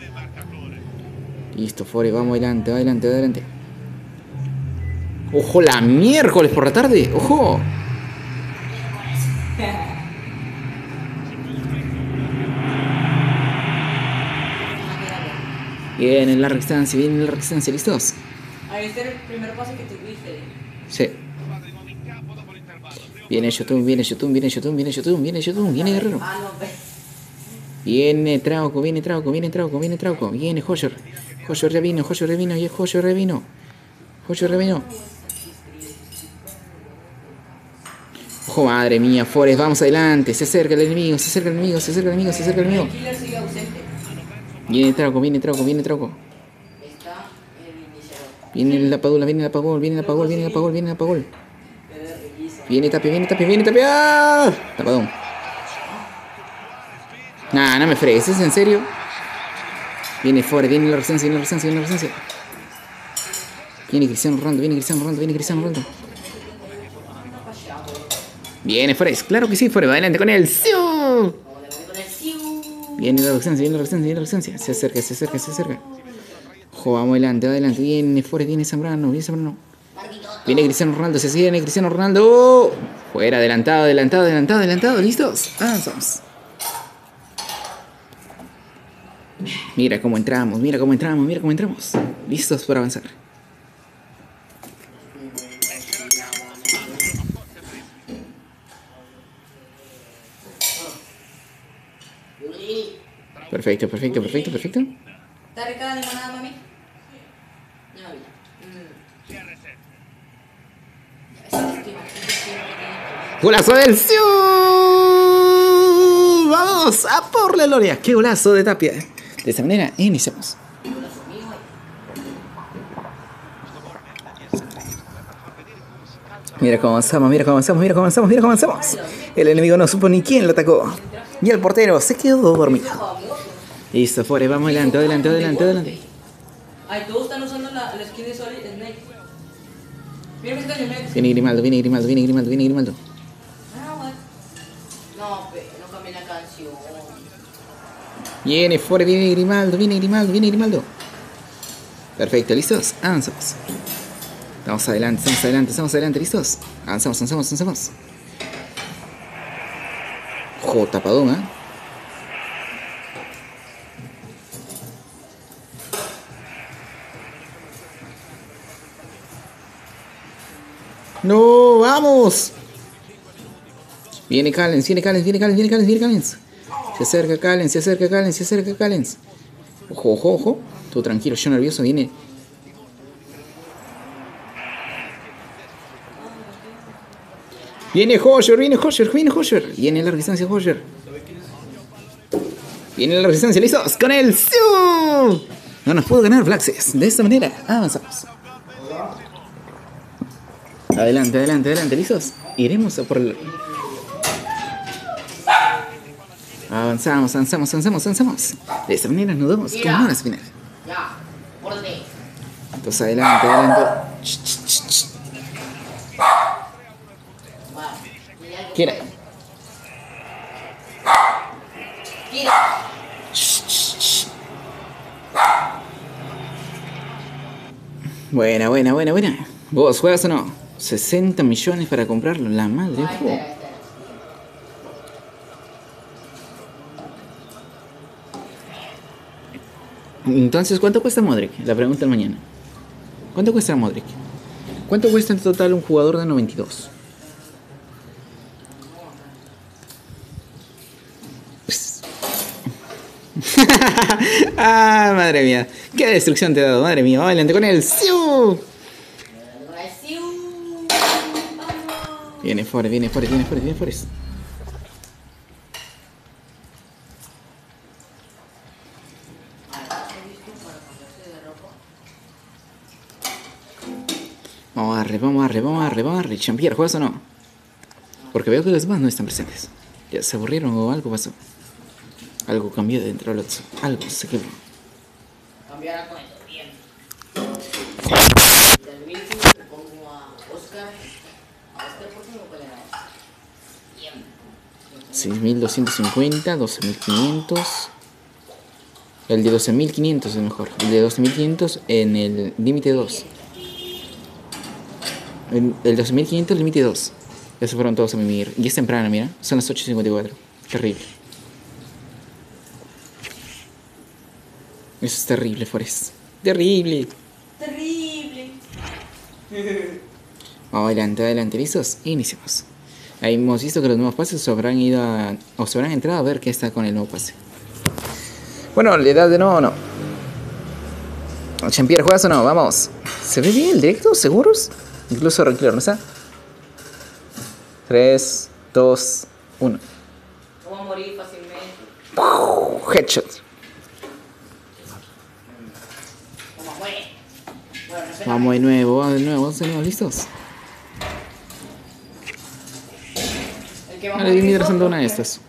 [SPEAKER 1] Listo, Fore, vamos adelante, adelante, adelante. ¡Ojo, la miércoles por la tarde! ¡Ojo! Viene la resistencia, viene la resistencia, ¿listos?
[SPEAKER 3] Ahí está el primer pase que tuviste.
[SPEAKER 1] Sí. Viene Yotun, viene Yotun, viene Yotun, viene Yotun, viene Yotun, viene Guerrero.
[SPEAKER 3] Ah.
[SPEAKER 1] Viene Trauco, viene Trauco, viene Trauco, viene Trauco, viene Hoyer. Hoyer revino, Hoyer revino, y es Hoyer revino. Hoyer revino. Ojo, madre mía, Forest, vamos adelante. Se acerca el enemigo, se acerca el enemigo, se acerca el enemigo, se acerca el enemigo. Viene Trauco, viene Trauco, viene Trauco.
[SPEAKER 3] Está el iniciador.
[SPEAKER 1] Viene la Padula, viene la Pagol, viene la Pagol, viene la Pagol, viene la Pagol. Viene Tapia, viene Tapia, viene Tapia. ¡Ah! Tapadón. Nah, no me fregues, ¿es en serio? Viene Forest, viene la resistencia, viene la resistencia, viene la resistencia. Viene Cristiano Ronaldo, viene Cristiano Ronaldo, viene Cristiano Ronaldo. Viene Forest, claro que sí, Forest, adelante con él. ¡Siu! Viene la resistencia, viene la resistencia, viene la resistencia. Se acerca, se acerca, se acerca. Ojo, vamos adelante, adelante. Viene Forest, viene Zambrano, viene Zambrano. Viene Cristiano Ronaldo, se sigue, viene Cristiano Ronaldo. Fuera, adelantado, adelantado, adelantado, adelantado. ¿Listos? Avanzamos. Mira cómo entramos, mira cómo entramos, mira cómo entramos. Listos para avanzar. Perfecto, perfecto, perfecto, perfecto.
[SPEAKER 3] ¿Está rica la limonada, mami? Ya vi. Mm.
[SPEAKER 1] ¡Golazo del Siu! ¡Vamos! ¡A por la gloria! ¡Qué golazo de Tapia! De esta manera, iniciamos. Mira cómo avanzamos, mira cómo avanzamos, mira cómo avanzamos, mira cómo avanzamos. El enemigo no supo ni quién lo atacó. Y el portero se quedó dormido. Listo, fuera, vamos adelante, adelante, adelante, adelante.
[SPEAKER 3] Ay, todos están usando la, la skin de Solid Snake.
[SPEAKER 1] Viene Grimaldo, viene Grimaldo, viene Grimaldo, viene Grimaldo.
[SPEAKER 3] Ah? No, no cambié la canción.
[SPEAKER 1] Viene fuera, viene Grimaldo, viene Grimaldo, viene Grimaldo. Perfecto, ¿listos? Avanzamos. Estamos adelante, estamos adelante, estamos adelante, ¿listos? Avanzamos, avanzamos, avanzamos. Jo, tapadón, ¿ah? ¡No! ¡Vamos! Viene Callens, viene Callens, viene Callens, viene Callens, viene Callens. Se acerca Callens, se acerca Callens, se acerca Callens. Ojo, ojo, ojo. Tú tranquilo, yo nervioso, viene. Viene Hosher, viene Hosher, viene Hosher. Viene la resistencia Hosher. Viene la resistencia, listos. Con el Siu. No nos pudo ganar Flaxes. De esta manera, avanzamos. Adelante, adelante, adelante, listos. Iremos a por el. Avanzamos, avanzamos, avanzamos, avanzamos. De esta manera nos vamos con horas final.
[SPEAKER 3] Ya.
[SPEAKER 1] Entonces adelante, adelante. Ch, ch, ch, ch. ¿Quién era?
[SPEAKER 3] Tira.
[SPEAKER 1] Buena, buena, buena, buena. ¿Vos juegas o no? 60 millones para comprarlo, la madre juego. Entonces, ¿cuánto cuesta Modric? La pregunta del mañana. ¿Cuánto cuesta Modric? ¿Cuánto cuesta en total un jugador de 92? Pues- ah, madre mía. Qué destrucción te he dado, madre mía. Adelante con el ¡Siu! Viene Forest, viene Forest, viene Forest, viene Forest. Vamos a darle, vamos a darle, vamos a darle, vamos a darle. Champier, ¿juegas o no? Porque veo que los demás no están presentes. Ya se aburrieron o algo pasó. Algo cambió dentro del otro. Algo se quebró.
[SPEAKER 3] Cambiar a cuento, bien. Del le pongo a Oscar. A Oscar, ¿por qué no puede ganar? Bien.
[SPEAKER 1] 6.250, 12.500. El de 12.500 es mejor. El de 12.500 en el límite 2. El, el 12.500 límite 2. Esos fueron todos a mimir. Y es temprano, mira. Son las 8.54. Terrible. Eso es terrible, Forest. Terrible.
[SPEAKER 3] Terrible.
[SPEAKER 1] Vamos adelante, adelante, listos. Iniciamos. Ahí hemos visto que los nuevos pases se habrán ido a, o se habrán entrado a ver qué está con el nuevo pase. Bueno, ¿le das de nuevo o no? Champier, ¿juegas o no? Vamos. ¿Se ve bien el directo? ¿Seguros? Incluso Reclero, ¿no está? 3, 2, 1.
[SPEAKER 3] Vamos a morir fácilmente.
[SPEAKER 1] Headshot.
[SPEAKER 3] Vamos a morir. Bueno, no sé
[SPEAKER 1] Vamos de nuevo, vamos de nuevo, vamos de nuevo, ¿listos?
[SPEAKER 3] El que va a
[SPEAKER 1] Vale,
[SPEAKER 3] morir
[SPEAKER 1] mientras
[SPEAKER 3] es
[SPEAKER 1] ando
[SPEAKER 3] otro.
[SPEAKER 1] una de estas.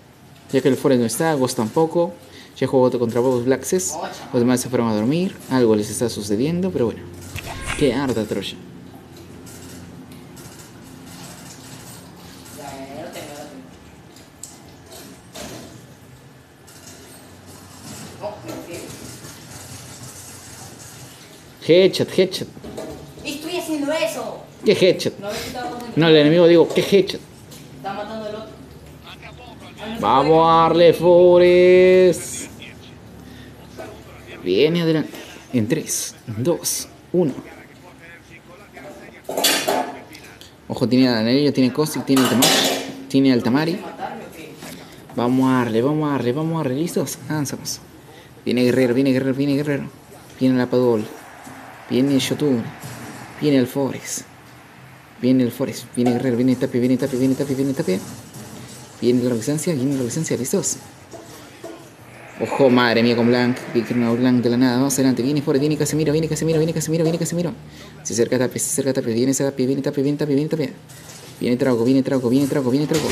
[SPEAKER 1] Ya que el Forest no está, Ghost tampoco. Ya jugó otro contra Bobos Blackses. Los demás se fueron a dormir. Algo les está sucediendo, pero bueno. Qué harta Troya.
[SPEAKER 3] Ya, ya,
[SPEAKER 1] ¿Qué headshot?
[SPEAKER 3] No
[SPEAKER 1] el enemigo digo, ¿qué headshot?
[SPEAKER 3] Está matando al otro.
[SPEAKER 1] Vamos a darle Forest. Viene adelante. En 3, 2, 1. Ojo, tiene a Daniel, tiene Caustic, tiene Altamash, tiene Altamari. Vamos a darle, vamos a darle, vamos a darle, ¿listos? Avanzamos. Viene Guerrero, viene Guerrero, viene Guerrero. Viene la Padol. Viene Shotun. Viene el Forest. Viene el Forest. Viene Guerrero, viene Tapia, viene Tapia, viene Tapia, viene Tapia. Viene la distancia, viene la distancia, ¿listos? Ojo, madre mía, con Blanc. Viene Blanc de la nada. Vamos adelante. Viene Forest, viene Casemiro, viene Casemiro, viene Casemiro, viene Casemiro. Se acerca Tapia, se acerca Tapia. Viene Tapia, viene Tapia, viene Tapia, viene Tapia. Viene Trauco, viene Trauco, viene Trauco, viene Trauco.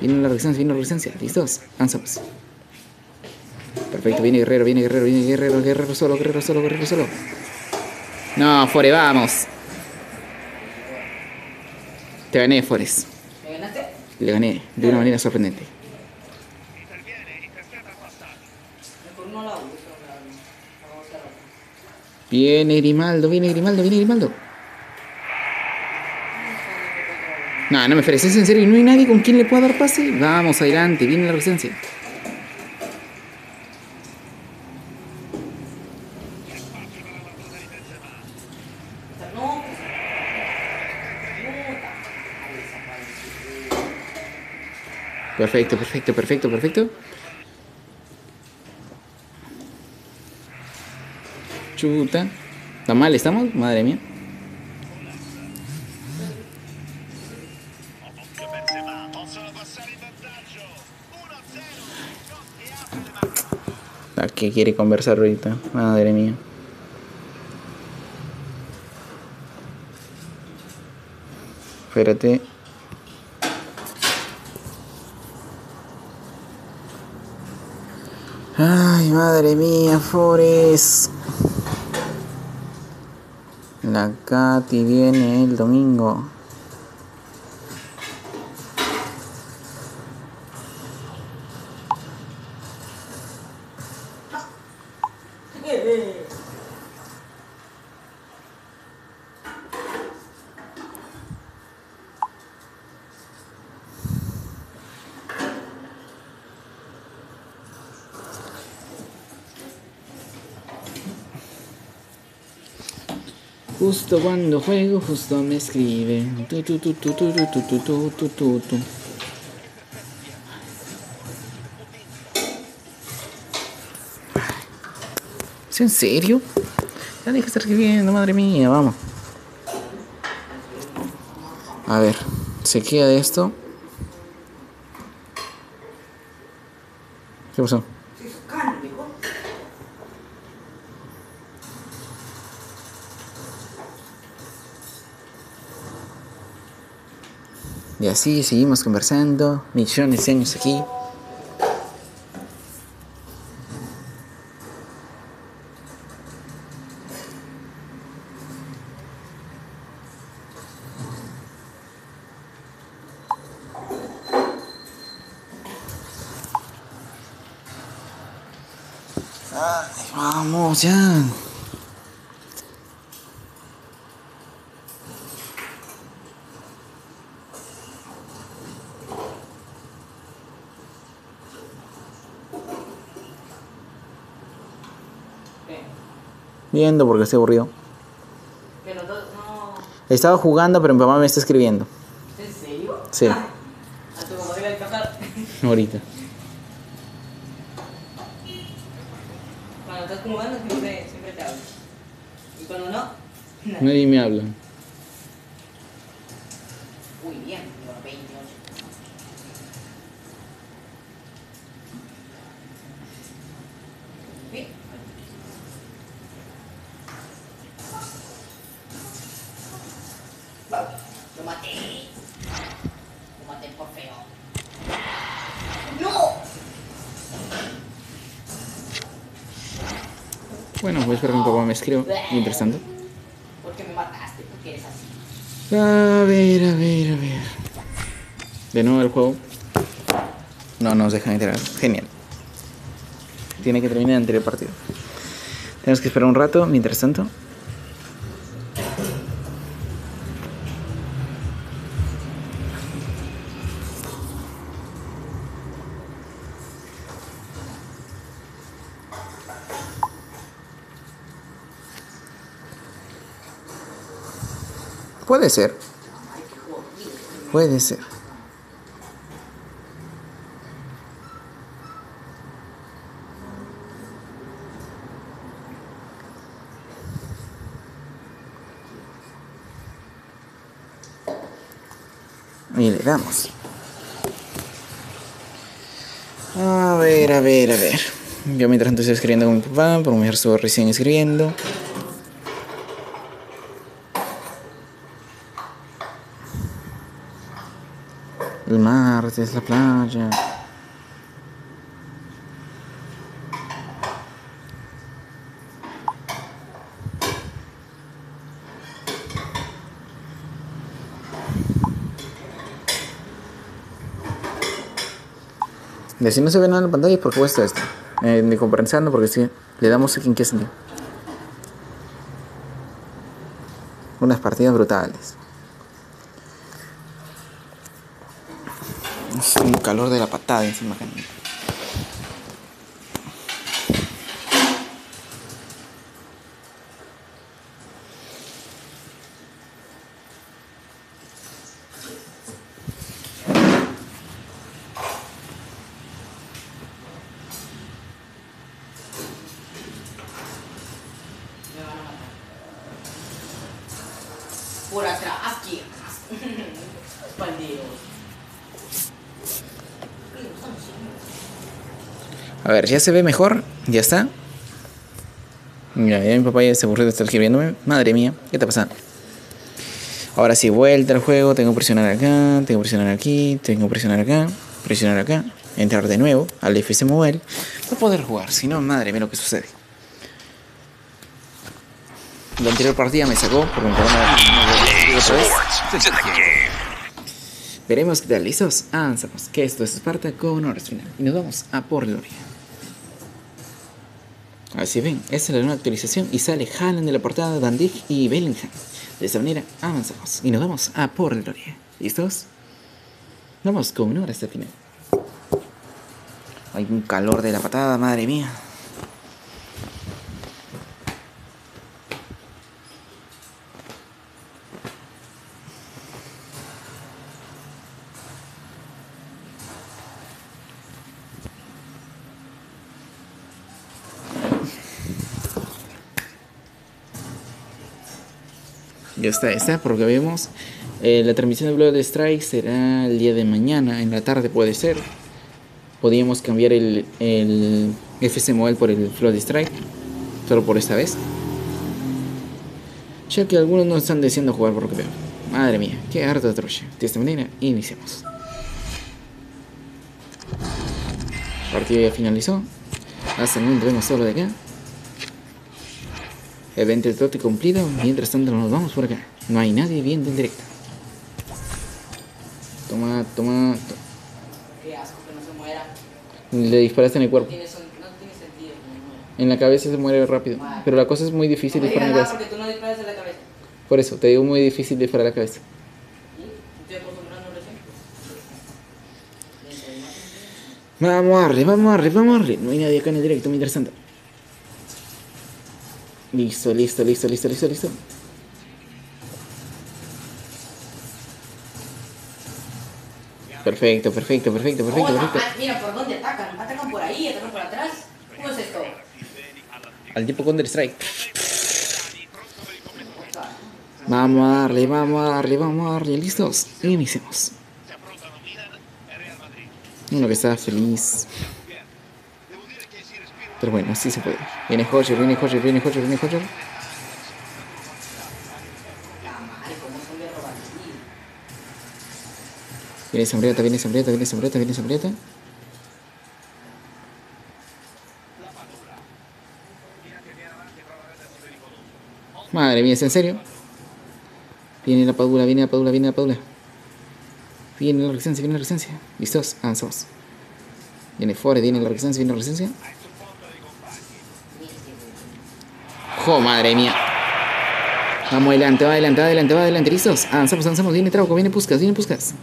[SPEAKER 1] Viene la resistencia, viene la resistencia. ¿Listos? Avanzamos. Perfecto, viene Guerrero, viene Guerrero, viene Guerrero, Guerrero solo, Guerrero solo, Guerrero solo. No, Fore, vamos. Te gané, Forest.
[SPEAKER 3] ¿Me ganaste?
[SPEAKER 1] Le gané de una manera sorprendente. Viene Grimaldo, viene Grimaldo, viene Grimaldo. No, no me ofreces en serio. ¿No hay nadie con quien le pueda dar pase? Vamos, adelante, viene la resistencia. Perfecto, perfecto, perfecto, perfecto. Chuta. ¿Está mal estamos? Madre mía.
[SPEAKER 4] Occhio Benzema, possono passare in vantaggio. 1-0, apre le mani.
[SPEAKER 1] ¿A qué quiere conversar ahorita? Madre mía. Espérate. Ay, madre mía, Forest. La Katy viene el domingo. Justo cuando juego, justo me escribe. Tu, tu, tu, tu, tu, tu, tu, tu, tu, tu, tu. ¿Es en serio? Ya deja de estar escribiendo, madre mía, vamos. A ver, se queda esto. ¿Qué pasó? Así seguimos conversando, millones de años aquí. Ay, vamos, ya. Viendo porque estoy aburrido.
[SPEAKER 3] Los dos no.
[SPEAKER 1] Estaba jugando, pero mi mamá me está escribiendo.
[SPEAKER 3] ¿En serio?
[SPEAKER 1] Sí.
[SPEAKER 3] A tu mamá a.
[SPEAKER 1] Ahorita.
[SPEAKER 3] Cuando estás jugando siempre, siempre te hablo. Y cuando no.
[SPEAKER 1] Nadie me habla.
[SPEAKER 3] Uy, bien, lleva 28. Bien. Lo maté. Lo maté por feo. ¡No!
[SPEAKER 1] Bueno, voy a esperar mi papá me escriba. Mientras tanto.
[SPEAKER 3] ¿Por qué me mataste? ¿Por qué eres así?
[SPEAKER 1] A ver, a ver, a ver. De nuevo el juego. No nos dejan entrar. Genial. Tiene que terminar el anterior partido. Tenemos que esperar un rato. Mientras tanto. Puede ser. Puede ser. Y le damos. A ver, a ver, a ver. Yo mientras estoy escribiendo con mi papá, por mi estuvo recién escribiendo. El mar, es la playa. De si no se ve nada en la pantalla es porque cuesta esto. Eh, de compensando porque si le damos aquí en qué sentido. Unas partidas brutales. Calor de la patada encima
[SPEAKER 3] Me van a matar. Por atrás, aquí. Espalderos.
[SPEAKER 1] A ya se ve mejor. Ya está. Ya, ya mi papá ya se aburrió de estar escribiéndome. Madre mía, ¿qué te pasa? Ahora sí, vuelta al juego. Tengo que presionar acá, tengo que presionar aquí, tengo que presionar acá, presionar acá, entrar de nuevo al FC Mobile para poder jugar. Si no, madre mía, lo que sucede. La anterior partida me sacó una- otra vez. Veremos qué tal, ¿listos? Avanzamos, que esto es Esparta con horas final. Y nos vamos a por Gloria. Así ven, esta es la nueva actualización y sale Haaland de la portada, Van Dijk y Bellingham. De esta manera avanzamos y nos vamos a por Gloria. ¿Listos? Vamos con hora hasta el final. Hay un calor de la patada, madre mía. Ya está, está, porque vemos. eh, la transmisión de Blood Strike será el día de mañana, en la tarde puede ser. Podríamos cambiar el, el FC Mobile por el Flood Strike, solo por esta vez. Ya que algunos no están deseando jugar por lo que veo. Madre mía, qué harta de troche. De esta manera, iniciamos. Partido ya finalizó. Hasta el momento vemos solo de acá. Evento de trote cumplido. Mientras tanto nos vamos por acá. No hay nadie viendo en directo. Toma, toma. to-
[SPEAKER 3] Qué asco que no se muera.
[SPEAKER 1] Le disparaste en el cuerpo.
[SPEAKER 3] Tiene son- no tiene sentido.
[SPEAKER 1] En la cabeza se muere rápido. Pero la cosa es muy difícil
[SPEAKER 3] No
[SPEAKER 1] disparar en la cabeza.
[SPEAKER 3] porque tú no disparas en la cabeza.
[SPEAKER 1] Por eso, te digo muy difícil disparar la cabeza. Vamos a darle, vamos a darle, vamos a darle. No hay nadie acá en el directo, mientras tanto. Listo, listo, listo, listo, listo, listo. Perfecto, perfecto, perfecto, perfecto, perfecto.
[SPEAKER 3] ah, mira, ¿por dónde atacan? ¿Atacan por ahí? ¿Atacan por atrás? ¿Cómo es esto?
[SPEAKER 1] Al tipo Counter Strike. Vamos a darle, vamos a darle, vamos a darle. ¿Listos? Iniciemos. Uno que está feliz. Pero bueno, sí se puede. Viene Hodger, viene Hodger, viene Hodger, viene Hodger. Viene Sambriata, viene Sambriata, viene Sambriata, viene Sambriata. Madre mía, ¿es en serio? Viene la Padula, viene la Padula, viene la Padula. Viene la resistencia, viene la resistencia. ¿Listos? Avanzamos. Viene Fore, viene la resistencia, viene la resistencia. ¡Jo, madre mía! Vamos adelante, va adelante, adelante, va adelante. ¿Listos? Avanzamos, avanzamos. Viene Trauco, viene Puscas, viene Puscas.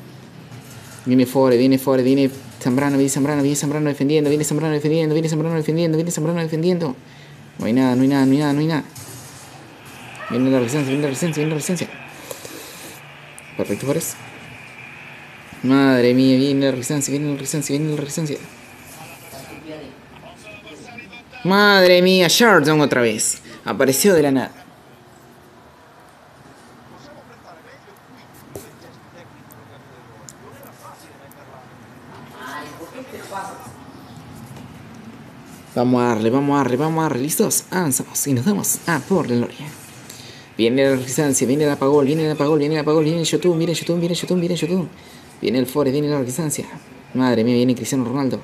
[SPEAKER 1] Viene Fore, viene Fore, viene Zambrano, viene Zambrano, viene Zambrano defendiendo, viene Zambrano defendiendo, viene Zambrano defendiendo, viene Zambrano defendiendo. No hay nada, no hay nada, no hay nada, no hay nada. Viene la resistencia, viene la resistencia, viene la resistencia. Perfecto, Forest. Madre mía, viene la resistencia, viene la resistencia, viene la resistencia. Madre mía, Shardon otra vez. Apareció de la nada. Vamos a darle, vamos a darle, vamos a darle. ¿Listos? Avanzamos y nos damos a por la gloria. Viene la resistencia, viene el apagol, viene el apagol, viene el apagol, viene el Shotun, viene el Shotun, viene el Shotun, viene el Shotun. Viene el Forest, viene la resistencia. Madre mía, viene Cristiano Ronaldo.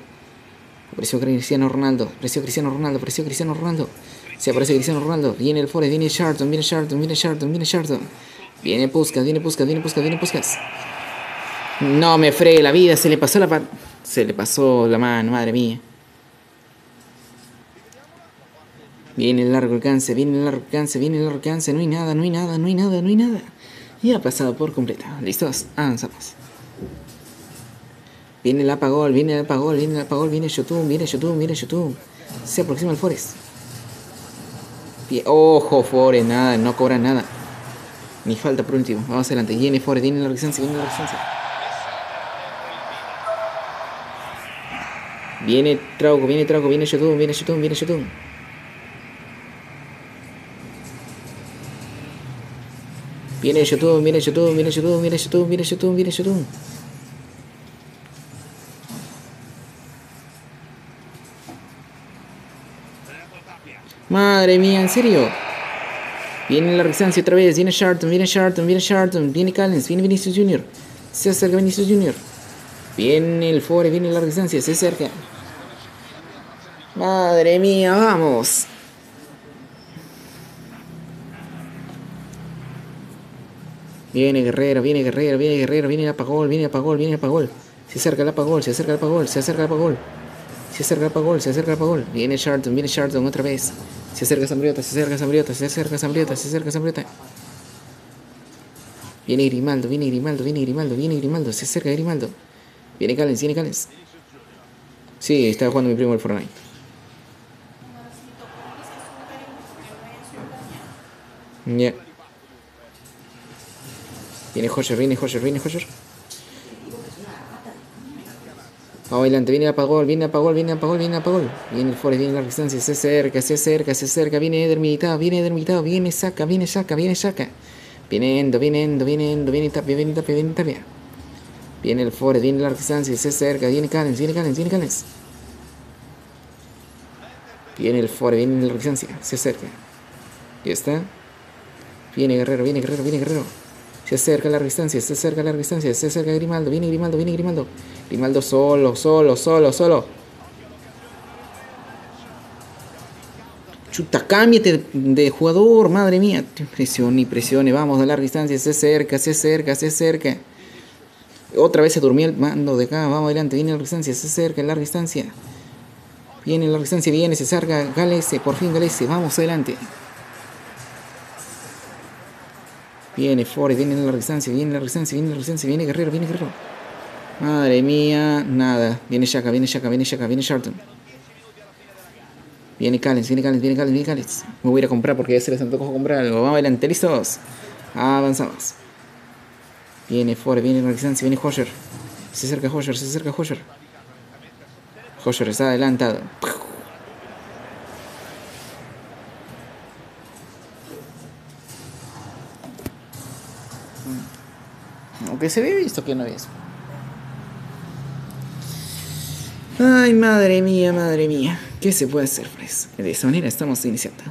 [SPEAKER 1] Apareció Cristiano Ronaldo, apareció Cristiano Ronaldo, apareció Cristiano Ronaldo. Se aparece Cristiano Ronaldo. Viene el Forest, viene Sharton, viene Sharton, viene Sharton, viene Sharton. Viene Puskas, viene Puskas, viene Puskas, viene Puskas. No me fregue la vida, se le pasó la. Se le pasó la mano, madre mía. Viene el largo alcance, viene el largo alcance, viene el largo alcance, no hay nada, no hay nada, no hay nada, no hay nada. Y ha pasado por completo. ¿Listos? Avanzamos. Viene el apagol, viene el apagol, viene el apagol, viene Shotun, viene Shotun, viene Shotun. Se aproxima el Forest. Ojo, Forest, nada, no cobra nada. Ni falta por último. Vamos adelante. Viene Forest, viene la resistencia, viene la resistencia. Viene Trauco, viene Trauco, viene Shotun, viene Shotun, viene Shotun. Viene Shotun, viene Shotun, viene Shotun, viene Shotun, viene Shotun, viene Shotun. Madre mía, ¿en serio? Viene la resistencia otra vez, viene Sharton, viene Sharton, viene Sharton, viene Callens, viene Vinicius Jr. Se acerca Vinicius Jr. Viene el Fore, viene la resistencia, se acerca. Madre mía, vamos. Viene Guerrero, viene Guerrero, viene Guerrero, viene el apagol, viene el apagol, viene el apagol. Se acerca el apagol, se acerca el apagol, se acerca el apagol. Se acerca el apagol, se acerca el apagol. Viene Sharton, viene Sharton otra vez. Se acerca Sambriota, se acerca Sambriota, se acerca Sambriota, se acerca Sambriota. Viene Grimaldo, viene Grimaldo, viene Grimaldo, viene Grimaldo, se acerca Grimaldo. Viene Callens, viene Callens. Sí, estaba jugando mi primo el Fortnite. Viene Hosher, viene Hosher, viene Hosher. Vamos adelante, viene Apagol, viene Apagol, viene Apagol, viene Apagol. Viene el Forest, viene la resistencia, se acerca, se acerca, se acerca. Viene Eder militado, viene Eder militado, viene Saca, viene Saca, viene Saca. Viene Endo, viene Endo, viene Endo, viene Tapia, viene Tapia, viene Tapia. Viene el Forest, viene la resistencia, se acerca, viene Callens, viene Callens, viene Callens. Viene el Forest, viene la resistencia, se acerca. Ya está. Viene Guerrero, viene Guerrero, viene Guerrero. Se acerca la resistencia, se acerca la resistencia, se acerca Grimaldo, viene Grimaldo, viene Grimaldo. Grimaldo solo, solo, solo, solo. Chuta, cámbiate de, jugador, madre mía. Presione y presione, vamos a la distancia, se acerca, se acerca, se acerca. Otra vez se durmió el mando de acá, vamos adelante, viene la distancia, se acerca, larga distancia. Viene la resistencia, viene, se acerca Galese, por fin Galese, vamos adelante. Viene Forest, viene la resistencia, viene la resistencia, viene la resistencia, viene Guerrero, viene Guerrero. Madre mía, nada. Viene Shaka, viene Shaka, viene Shaka, viene Sharton. Viene Callens, viene Callens, viene Callens, viene Callens. Me voy a ir a comprar porque ya se les antojó comprar algo. Vamos adelante, listos. Avanzamos. Viene Forest, viene resistencia, viene Hosher. Se acerca Hosher, se acerca Hosher. Hosher está adelantado. Aunque se ve visto que no es. Ay, madre mía, madre mía. ¿Qué se puede hacer, pues? De esa manera estamos iniciando.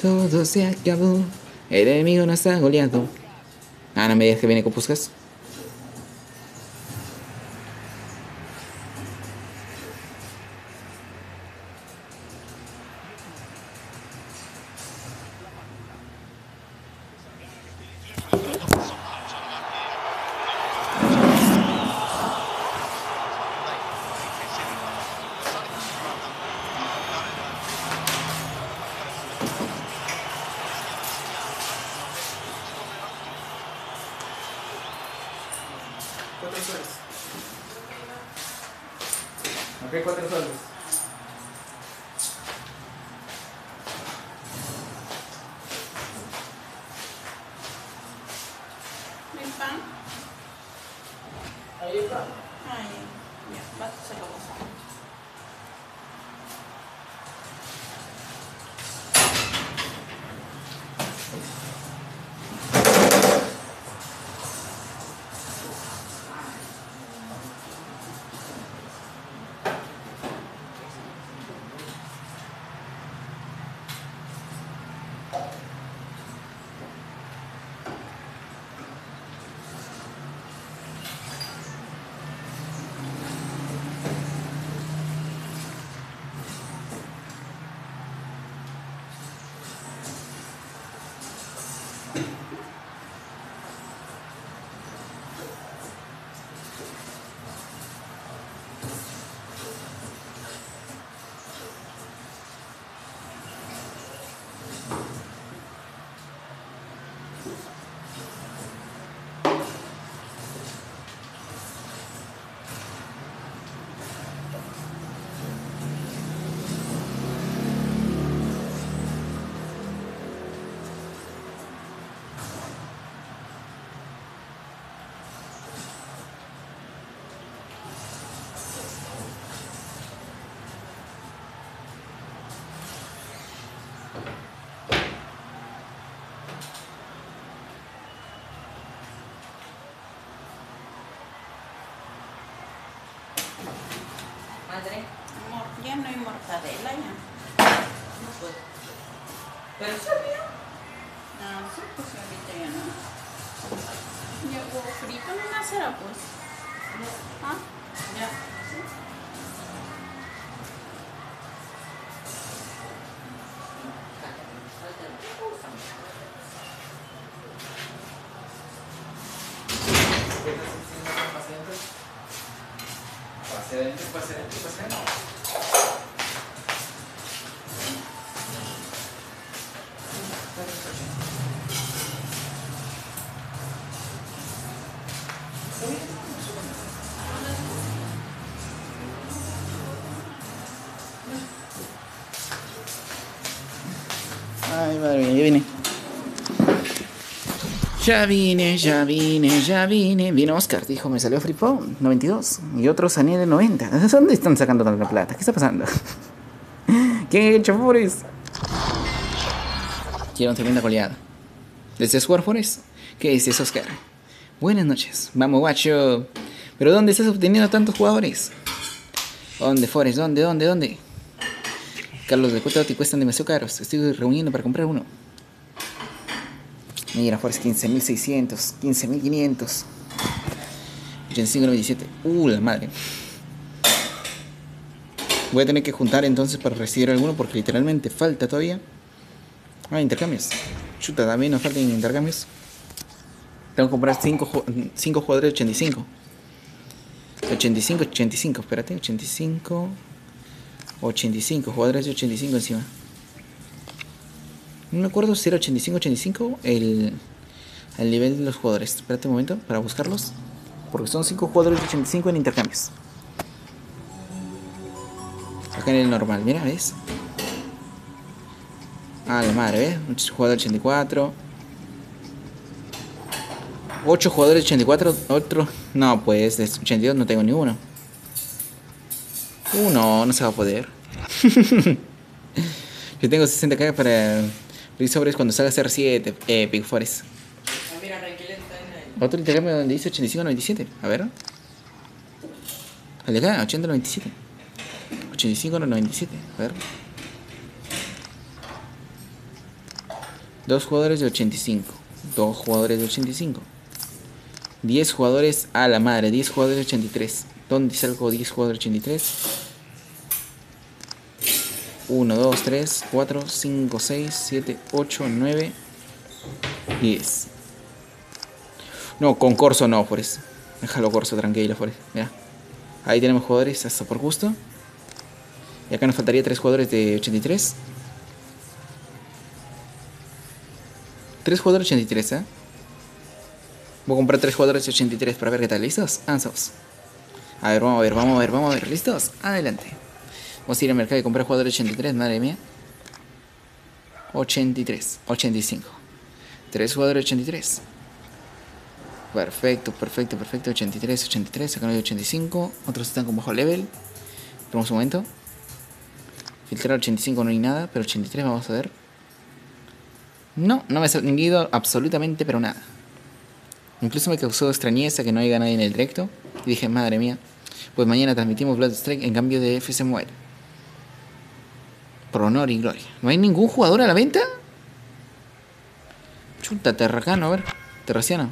[SPEAKER 1] Todo se acabó. El enemigo no está goleado. Ah, no me digas que viene con Puskas. Cuatro soles.
[SPEAKER 5] Mortadela ya.
[SPEAKER 3] no puedo. Pero sabía.
[SPEAKER 5] Ah, sí, pues ahorita ya no. Huevo frito no me
[SPEAKER 3] Ya
[SPEAKER 1] vine, ya vine, ya vine. Vino Oscar, dijo, me salió Phone 92 y otro Sané de 90. ¿De dónde están sacando tanta plata? ¿Qué está pasando? ¿Quién ha hecho Forest? Quiero tremenda goleada. ¿Desde Sword Forest? ¿Qué dices, Oscar? Buenas noches. Vamos, guacho. ¿Pero dónde estás obteniendo tantos jugadores? ¿Dónde, Forest? ¿Dónde, dónde, dónde? Carlos de Cuesta te cuestan demasiado caros. Estoy reuniendo para comprar uno. Mira, Forest 15.600, 15.500. 85.97. Uh, la madre. Voy a tener que juntar entonces para recibir alguno porque literalmente falta todavía. Ah, intercambios. Chuta, también nos faltan intercambios. Tengo que comprar 5 jugadores de 85. 85, 85, espérate, 85. 85, jugadores de 85 encima. No me acuerdo si era 85, 85 el, el nivel de los jugadores. Espérate un momento para buscarlos. Porque son 5 jugadores de 85 en intercambios. Acá en el normal, mira, ¿ves? Ah, la madre, ¿ves? Un jugador de 84. 8 jugadores de 84, otro. No, pues de 82 no tengo ni uno. Uno, no se va a poder. Yo tengo 60k para Luis Sobres cuando salga CR7, Epic Forest.
[SPEAKER 3] Ah, mira, Raquel está en el...
[SPEAKER 1] Otro intercambio donde dice 85-97. A ver. Al de acá, 80-97. 85-97. A ver. Dos jugadores de 85. Dos jugadores de 85. 10 jugadores a la madre. 10 jugadores de 83. ¿Dónde salgo 10 jugadores de 83? 1, 2, 3, 4, 5, 6, 7, 8, 9, 10. No, con Corso no, Forest. Déjalo Corso tranquilo, Forest. Mira. Ahí tenemos jugadores hasta por gusto. Y acá nos faltaría 3 jugadores de 83. 3 jugadores de 83, ¿eh? Voy a comprar 3 jugadores de 83 para ver qué tal. ¿Listos? Avanzamos. A ver, vamos a ver, vamos a ver, vamos a ver. ¿Listos? Adelante. Vamos a ir al mercado y comprar jugadores 83, madre mía. 83, 85. 3 jugadores 83. Perfecto, perfecto, perfecto. 83, 83. Acá no hay 85. Otros están con bajo level. Esperamos un momento. Filtrar 85 no hay nada, pero 83 vamos a ver. No, no me ha sorprendido absolutamente, pero nada. Incluso me causó extrañeza que no haya nadie en el directo. Y dije, madre mía, pues mañana transmitimos Blood Strike en cambio de FC Mobile. Por honor y gloria. ¿No hay ningún jugador a la venta? Chuta, Terracano, a ver. Terraciano.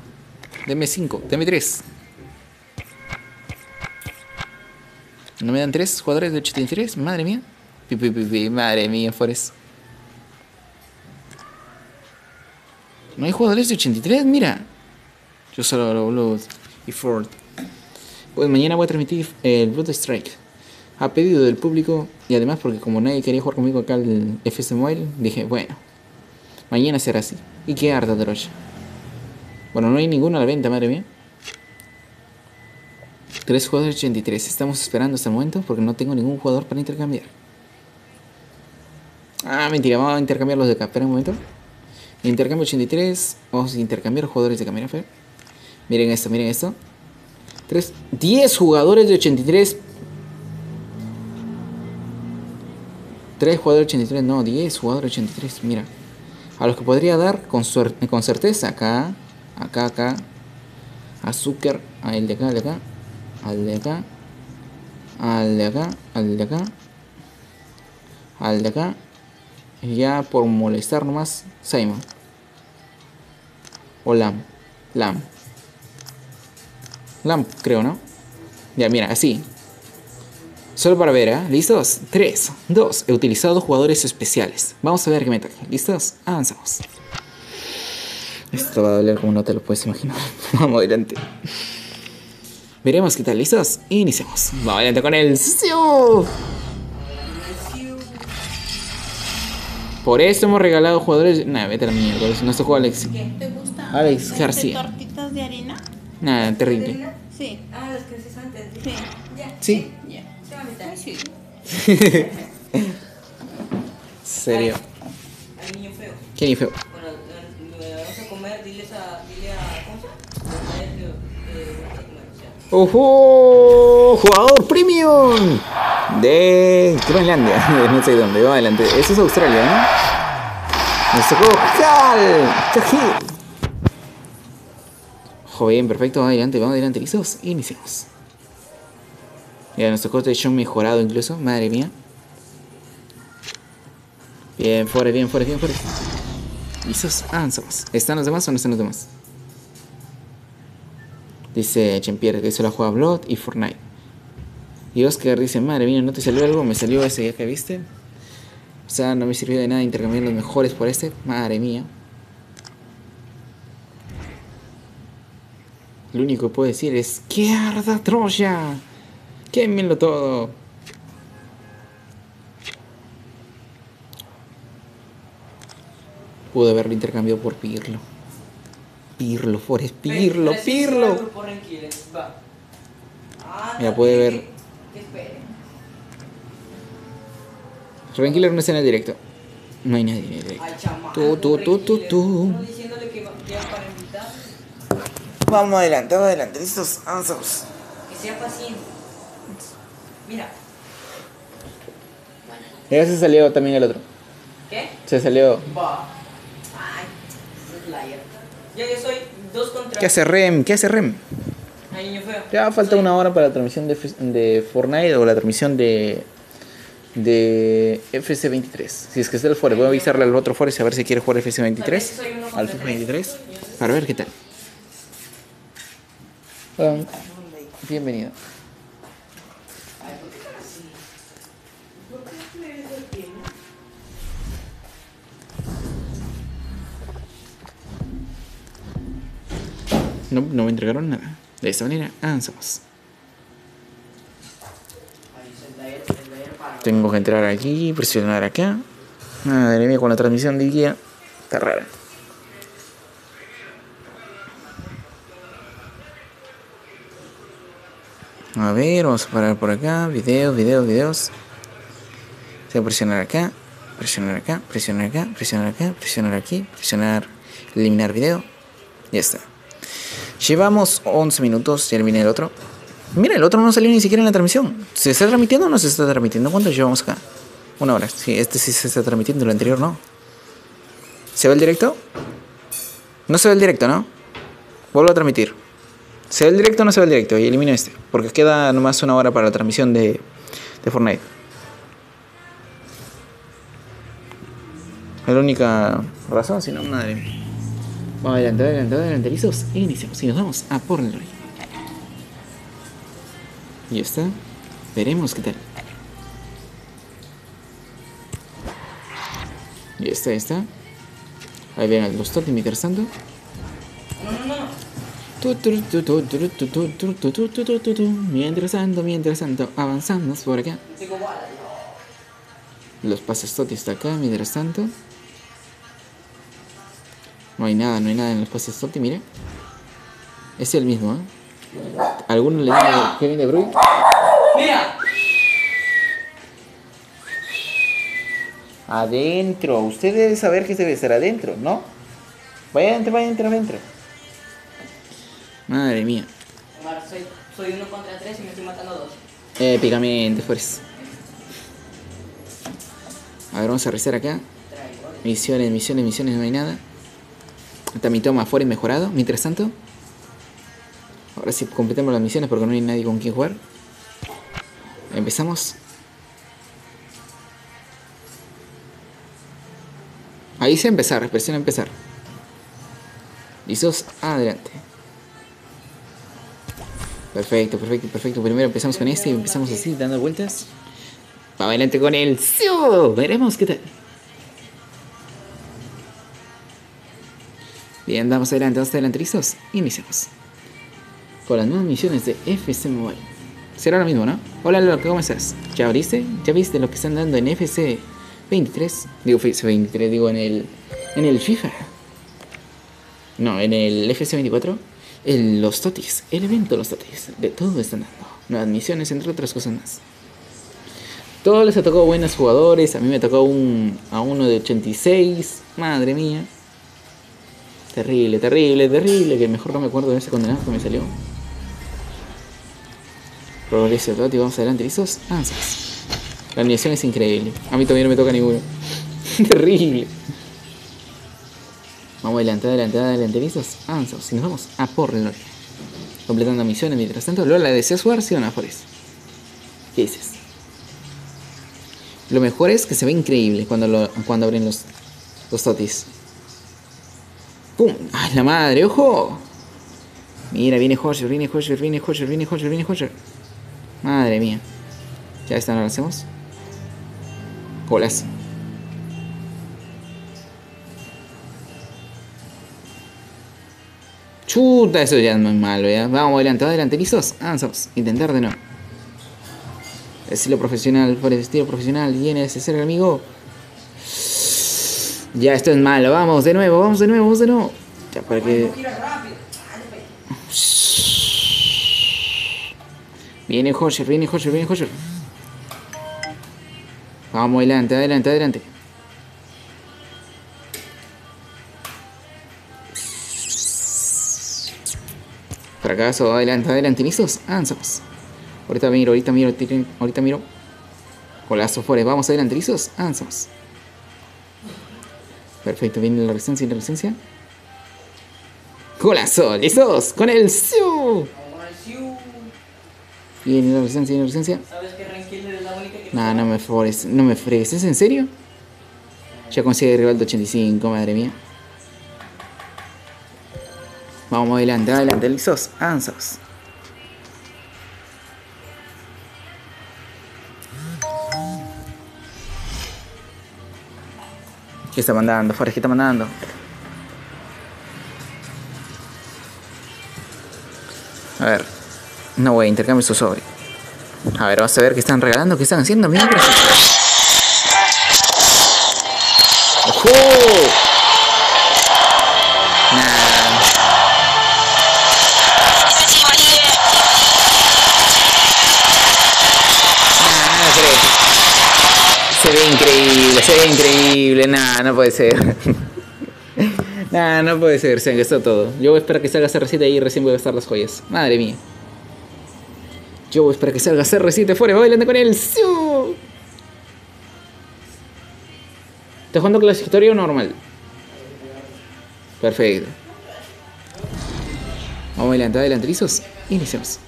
[SPEAKER 1] Deme 5, deme 3. ¿No me dan 3 jugadores de 83? Madre mía. Pi, pi, pi, Madre mía, Forest. No hay jugadores de 83, mira. Yo solo lo Blood y Ford. Pues mañana voy a transmitir el Blood Strike. A pedido del público y además porque como nadie quería jugar conmigo acá el FC Mobile, dije, bueno, mañana será así. Y qué harta de Bueno, no hay ninguno a la venta, madre mía. Tres jugadores 83. Estamos esperando hasta el momento porque no tengo ningún jugador para intercambiar. Ah, mentira, vamos a intercambiar los de acá. Espera un momento. Intercambio 83. Vamos a intercambiar jugadores de cámara. Miren esto, miren esto. 3, 10 jugadores de 83. 3 jugadores de 83, no, 10 jugadores de 83. Mira, a los que podría dar con, suerte, con certeza acá, acá, acá. Azúcar, al de acá, al de acá, al de acá, al de acá, al de acá, al de acá. Y ya por molestar nomás, Simon. O Lam. Lam. Lam, creo, ¿no? Ya, mira, así. Solo para ver, ¿eh? ¿Listos? 3, 2. He utilizado jugadores especiales. Vamos a ver qué me toca. ¿Listos? Avanzamos. Esto va a doler como no te lo puedes imaginar. Vamos adelante. Veremos qué tal. ¿Listos? Iniciamos. Vamos adelante con el... Por esto hemos regalado jugadores... Nah, vete a la mierda. No se juega Alex.
[SPEAKER 5] ¿Qué? ¿Te gusta?
[SPEAKER 1] Alex
[SPEAKER 5] ¿De
[SPEAKER 1] García.
[SPEAKER 5] tortitas de harina?
[SPEAKER 1] Nada, terrible.
[SPEAKER 5] Sí.
[SPEAKER 3] Ah, los que se antes.
[SPEAKER 5] Sí.
[SPEAKER 3] Ya.
[SPEAKER 1] Sí.
[SPEAKER 5] Sí.
[SPEAKER 1] Serio.
[SPEAKER 3] Al niño feo.
[SPEAKER 1] ¿Quién feo?
[SPEAKER 3] Bueno, le vamos a comer, diles a, dile a, ¿cómo se llama? Eh.
[SPEAKER 1] ¡Ojo! ¡Jugador premium! De Groenlandia. No sé dónde. Vamos adelante. Eso es Australia, ¿no? Nos tocó Cal. Cajil. Joven, perfecto. Vamos adelante, vamos adelante. ¿Listos? Iniciamos. Nos tocó este mejorado incluso. Madre mía. Bien, fuera, bien, fuera, bien, fuera. ¿Listos? Avanzamos. ¿Están los demás o no están los demás? Dice Chempierre que solo juega Blood y Fortnite. Y Oscar dice, madre mía, ¿no te salió algo? Me salió ese ya que viste. O sea, no me sirvió de nada intercambiar los mejores por este. Madre mía. Lo único que puedo decir es ¡Que arda Troya! ¡Quémenlo todo! Pude haberlo intercambiado por Pirlo. Pirlo, Forest, Pirlo, Pirlo. Mira, puede ver. Renkiller no está en el directo. No hay nadie en el directo. Tú, tú, tú, tú, tú. Vamos adelante, vamos adelante. Listos, avanzamos.
[SPEAKER 3] Que sea paciente. Mira.
[SPEAKER 1] Ya se salió también el otro.
[SPEAKER 3] ¿Qué?
[SPEAKER 1] Se salió.
[SPEAKER 3] Ay, es liar. Ya yo soy dos contra.
[SPEAKER 1] ¿Qué hace Rem? ¿Qué hace Rem?
[SPEAKER 3] Ay, niño feo.
[SPEAKER 1] Ya falta
[SPEAKER 3] Soy-
[SPEAKER 1] una hora para la transmisión de, F- de Fortnite o la transmisión de de FC23. Si es que está el Forest, voy a avisarle al otro Forest a ver si quiere jugar FC23.
[SPEAKER 3] Soy uno
[SPEAKER 1] Al
[SPEAKER 3] contra
[SPEAKER 1] FC23. Para ver qué tal. Hola, bienvenido. No, no me entregaron nada. De esta manera, avanzamos. Tengo que entrar aquí, presionar acá. Madre mía, con la transmisión de guía. Está rara. A ver, vamos a parar por acá. Videos, videos, videos. Tengo que presionar acá, presionar acá, presionar acá, presionar acá, presionar aquí, presionar eliminar video. Ya está. Llevamos 11 minutos, viene el otro. Mira, el otro no salió ni siquiera en la transmisión. ¿Se está transmitiendo o no se está transmitiendo? ¿Cuánto llevamos acá? Una hora. Sí, este sí se está transmitiendo, el anterior no. ¿Se ve el directo? No se ve el directo, ¿no? Vuelvo a transmitir. ¿Se ve el directo o no se ve el directo? Y elimino este. Porque queda nomás una hora para la transmisión de, de Fortnite. La única razón, si no, madre. Vamos adelante, adelante, adelanterizos. Iniciamos y nos vamos a por el rey. Y está. Veremos qué tal. Y esta, esta. Ahí vean los totem interesando. Mientras ando, mientras ando, avanzamos por acá. Los pases totis está acá, mientras tanto. No hay nada, no hay nada en los pases Toti, mira. Es el mismo, ¿eh? ¿Alguno le dice Kevin De Bruyne?
[SPEAKER 3] Mira.
[SPEAKER 1] Adentro. Usted debe saber que debe estar adentro, ¿no? Vaya adentro, vaya adentro, adentro. Madre mía.
[SPEAKER 3] Omar, soy, soy uno contra tres y me estoy matando a dos.
[SPEAKER 1] Épicamente, Forest. A ver, vamos a rezar acá. Misiones, misiones, misiones, no hay nada. Mi toma Forest mejorado. Mientras tanto. Ahora sí completemos las misiones porque no hay nadie con quien jugar. Empezamos. Ahí se empezar, presiona empezar. ¿Listos? Adelante. Perfecto, perfecto, perfecto. Primero empezamos con este y empezamos así, dando vueltas. Adelante con el Siu. Veremos qué tal. Bien, vamos adelante, vamos adelante, listos. Iniciamos. Con las nuevas misiones de FC Mobile. Será lo mismo, ¿no? Hola, Lolo, ¿cómo estás? ¿Ya abriste? ¿Ya viste lo que están dando en FC 23? Digo, FC 23, digo en el. En el FIFA. No, en el FC 24. El, los Totis, el evento los Totis. De todo están dando. Nuevas misiones, entre otras cosas más. Todos les ha tocado buenos jugadores. A mí me tocó un, a uno de 86. Madre mía. Terrible, terrible, terrible. Que mejor no me acuerdo de ese condenado que me salió. Progreso Toti, vamos adelante, ¿listos? Avanzamos. La animación es increíble. A mí todavía no me toca ninguno. terrible. Vamos adelante, adelante, adelante, ¿listos? Y nos vamos a por el norte. Completando misiones mientras tanto. Lola, ¿deseas jugar sí o no, Forest? ¿Qué dices? Lo mejor es que se ve increíble cuando, lo, cuando abren los, los totis. ¡Pum! ¡Ay, la madre! ¡Ojo! Mira, viene Hosher, viene Hosher, viene Hosher, viene Hosher, viene Hosher. Madre mía. Ya está, ¿no lo hacemos? Golazo. Chuta, eso ya es muy malo, ¿ya? Vamos adelante, adelante, listos. Avanzamos. Intentar de nuevo. Estilo profesional, por el estilo profesional. Viene ese ser amigo. Ya, esto es malo. Vamos de nuevo, vamos de nuevo, vamos de nuevo. Ya, para que. Viene Hosher, viene Hosher, viene Hosher. Vamos adelante, adelante, adelante. Fracaso, adelante, adelante, listos, avanzamos. Ahorita miro, ahorita miro, ahorita miro. Golazo fuera, vamos adelante, listos, avanzamos. Perfecto, viene la resistencia y la resistencia. Golazo, listos, con el Siu. Viene la resistencia y la resistencia.
[SPEAKER 3] ¿Sabes Rankiller es la única que
[SPEAKER 1] No, no me fregues, no me fregues, ¿es en serio? Ya consigue rival de 85, madre mía. Vamos adelante, adelante, listos, avanzados. ¿Qué está mandando? Forest, ¿qué está mandando? A ver, no voy a intercambio su sobre. A ver, vamos a ver qué están regalando, qué están haciendo, miembros. ¡Ojo! Nah. Nah, no. Se ve increíble, se ve increíble. Nah, no puede ser. nah, no puede ser, se han gastado todo. Yo voy a esperar que salga esa receta y recién voy a gastar las joyas. Madre mía. Yo voy a esperar que salga CR7 fuera, bailando con él. ¿Estás jugando clasificatorio normal? Perfecto. Vamos adelante, adelante, listos. Iniciamos.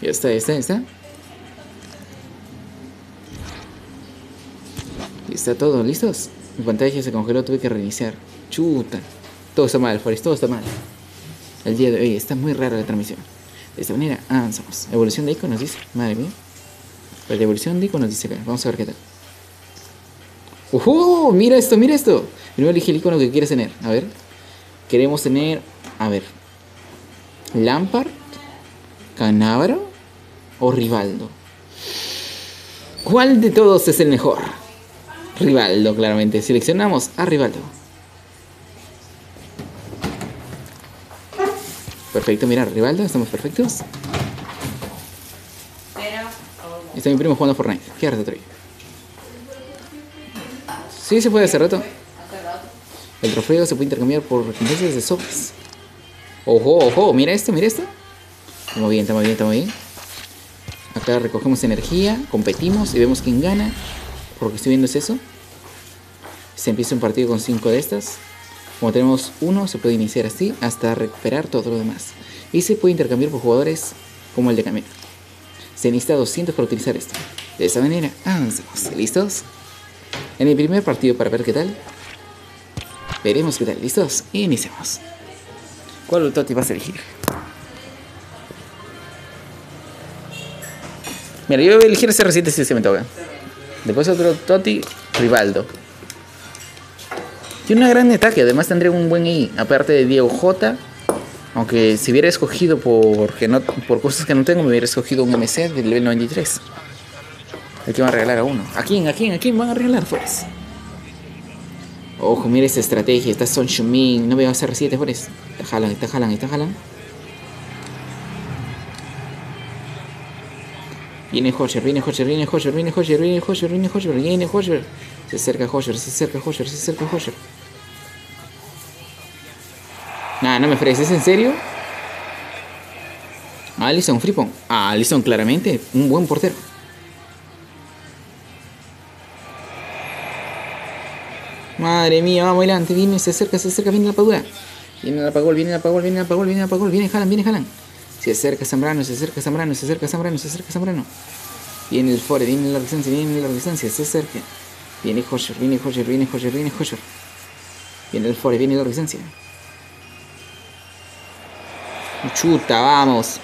[SPEAKER 1] Ya está, ya está, ya está. Está todo, ¿listos? Mi pantalla se congeló, tuve que reiniciar. Chuta. Todo está mal, Forest, todo está mal. El día de hoy está muy rara la transmisión. De esta manera avanzamos. Evolución de iconos dice. Madre mía. La evolución de iconos dice acá. Vamos a ver qué tal. ¡Ujú! Mira esto, mira esto. Primero elige el icono que quieres tener. A ver. Queremos tener. A ver. Lampard. Canavaro. O Rivaldo. ¿Cuál de todos es el mejor? Rivaldo, claramente. Seleccionamos a Rivaldo. Perfecto, mira, Rivaldo, estamos perfectos. Está mi primo jugando Fortnite. ¿Qué harás otro? Sí, se puede hace rato. El trofeo se puede intercambiar por recompensas de sobres. Ojo, ojo, mira esto, mira esto. Estamos bien, estamos bien, estamos bien. Acá recogemos energía, competimos y vemos quién gana. Por lo que estoy viendo es eso. Se empieza un partido con 5 de estas. Como tenemos uno, se puede iniciar así hasta recuperar todo lo demás. Y se puede intercambiar por jugadores como el de Camino. Se necesita 200 para utilizar esto. De esa manera, avanzamos. ¿Listos? En el primer partido para ver qué tal. Veremos qué tal. ¿Listos? Iniciamos. ¿Cuál Toti vas a elegir? Mira, yo voy a elegir ese reciente si se me toca. Después otro Toti, Rivaldo. Tiene una gran ataque, además tendría un buen I, aparte de Diego J. Aunque si hubiera escogido por, que no, por cosas que no tengo, me hubiera escogido un MC del nivel 93. Aquí van a regalar a uno. ¿A quién? ¿A quién? ¿A quién van a regalar, pues? Ojo, mira esta estrategia. Está Son Shumin. No veo a hacer 7 pues. Te jalan, te jalan, te jalan. Viene Hosher, viene Hosher, viene Hosher, viene Hosher, viene Hosher, viene Hosher, viene Hosher. Se acerca Hosher, se acerca Hosher, se acerca Hosher. Nah, no me fregues, ¿es en serio? Alison Fripon. Ah, Alison, claramente, un buen portero. Madre mía, vamos adelante, viene, se acerca, se acerca, viene la padura. Viene la apagol, viene la apagol, viene la apagol, viene la apagol, viene Jalan, viene Jalan. Se acerca Zambrano, se acerca Zambrano, se acerca Zambrano, se acerca Zambrano. Viene el Fore, viene la resistencia, viene la resistencia, se acerca. Viene Hosher, viene Hosher, viene Hosher, viene Hosher. Viene el Fore, viene la resistencia. Chuta, vamos.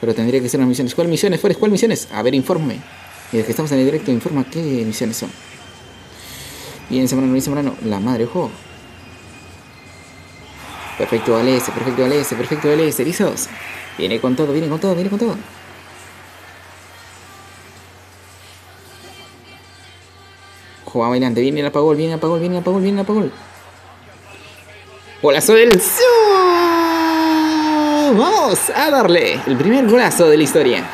[SPEAKER 1] Pero tendría que ser unas misiones. ¿Cuál misiones, Forest? ¿Cuál misiones? A ver, infórmame. Y desde que estamos en el directo, informa qué misiones son. Viene Zambrano, viene Zambrano. La madre, ojo. Perfecto al S, perfecto al S, perfecto al S, erizos. Viene con todo, viene con todo, viene con todo. Va bailante, viene el apagol, viene el apagol, viene el apagol, viene el apagol. Golazo del Sur. Vamos a darle el primer golazo de la historia.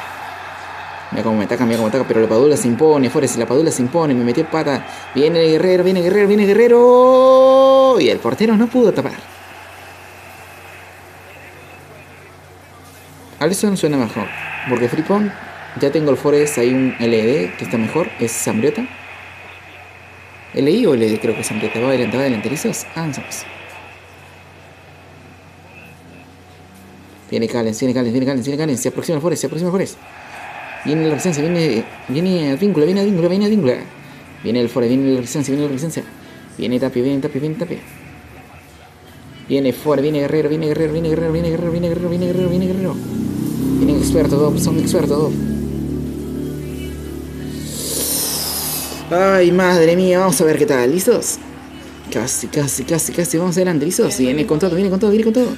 [SPEAKER 1] Mira cómo me ataca, mira cómo me ataca, pero la Padula se impone, Forest, la Padula se impone, me metió pata. Viene Guerrero, viene Guerrero, viene Guerrero. Y el portero no pudo tapar. Alison suena mejor, porque Freepon ya tengo el Forest, hay un LED que está mejor, es Sambriota. ¿LI o LED? Creo que Sambriota. Va adelante, ¿listos? Avanzamos. Viene Callens, viene Callens, viene Callens, viene Callens, se aproxima el Forest, se aproxima el Forest. Viene la resistencia, viene, viene Advíncula, viene Advíncula, viene Advíncula. Viene el Forest, viene la resistencia, viene la resistencia. Viene Tapia, viene Tapia, viene Tapia. Viene Forest, viene Guerrero, viene Guerrero, viene Guerrero, viene Guerrero, viene Guerrero, viene Guerrero, viene Guerrero. Vienen expertos, Dob, son expertos, Dob. Ay, madre mía, vamos a ver qué tal, ¿listos? Casi, casi, casi, casi, vamos adelante, ¿listos? Viene con todo, viene con todo, viene con todo.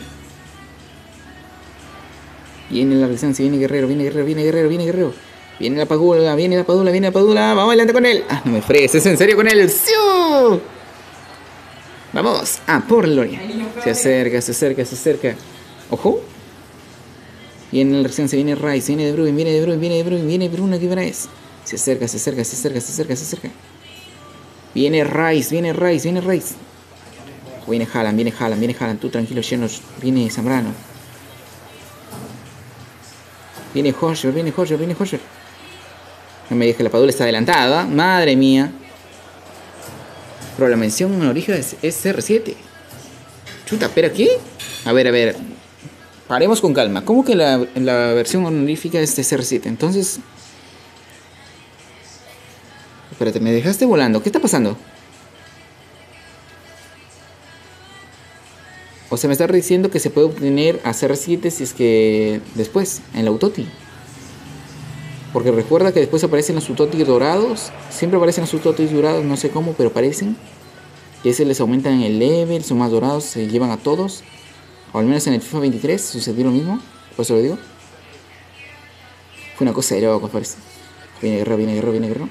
[SPEAKER 1] Viene la resistencia, viene Guerrero, viene Guerrero, viene Guerrero, viene Guerrero. Viene la Padula, viene la Padula, viene la Padula. Vamos adelante con él. Ah, no me fregues, es en serio con él. ¡Siu! Vamos, ah, por Gloria. Se acerca, se acerca, se acerca. Ojo. Viene la resistencia, viene Rice, viene de Bruyne, viene de Bruyne, viene de Bruyne, viene de Bruyne, ¿qué es? Se acerca, se acerca, se acerca, se acerca, se acerca. Viene Rice, viene Rice, viene Rice. Viene Haaland, viene Haaland, viene Haaland. Tú tranquilo, llenos. Viene Zambrano. Viene Hosher, viene Hosher, viene Hosher. No me dije que la Padula está adelantada. Madre mía. Pero la mención honorífica es, es CR7. Chuta, ¿pero qué? A ver, a ver. Paremos con calma. ¿Cómo que la, la versión honorífica es de CR7? Entonces... Espérate, me dejaste volando. ¿Qué está pasando? O sea, me está diciendo que se puede obtener a CR7 si es que después, en la Utoti. Porque recuerda que después aparecen los Utotis dorados. Siempre aparecen los Utotis dorados, no sé cómo, pero aparecen. Y ese les aumentan el level, son más dorados, se llevan a todos. Al menos en el FIFA 23 sucedió lo mismo. Por eso lo digo. Fue una cosa de loco, parece. Viene guerrero, viene guerrero, viene guerrero.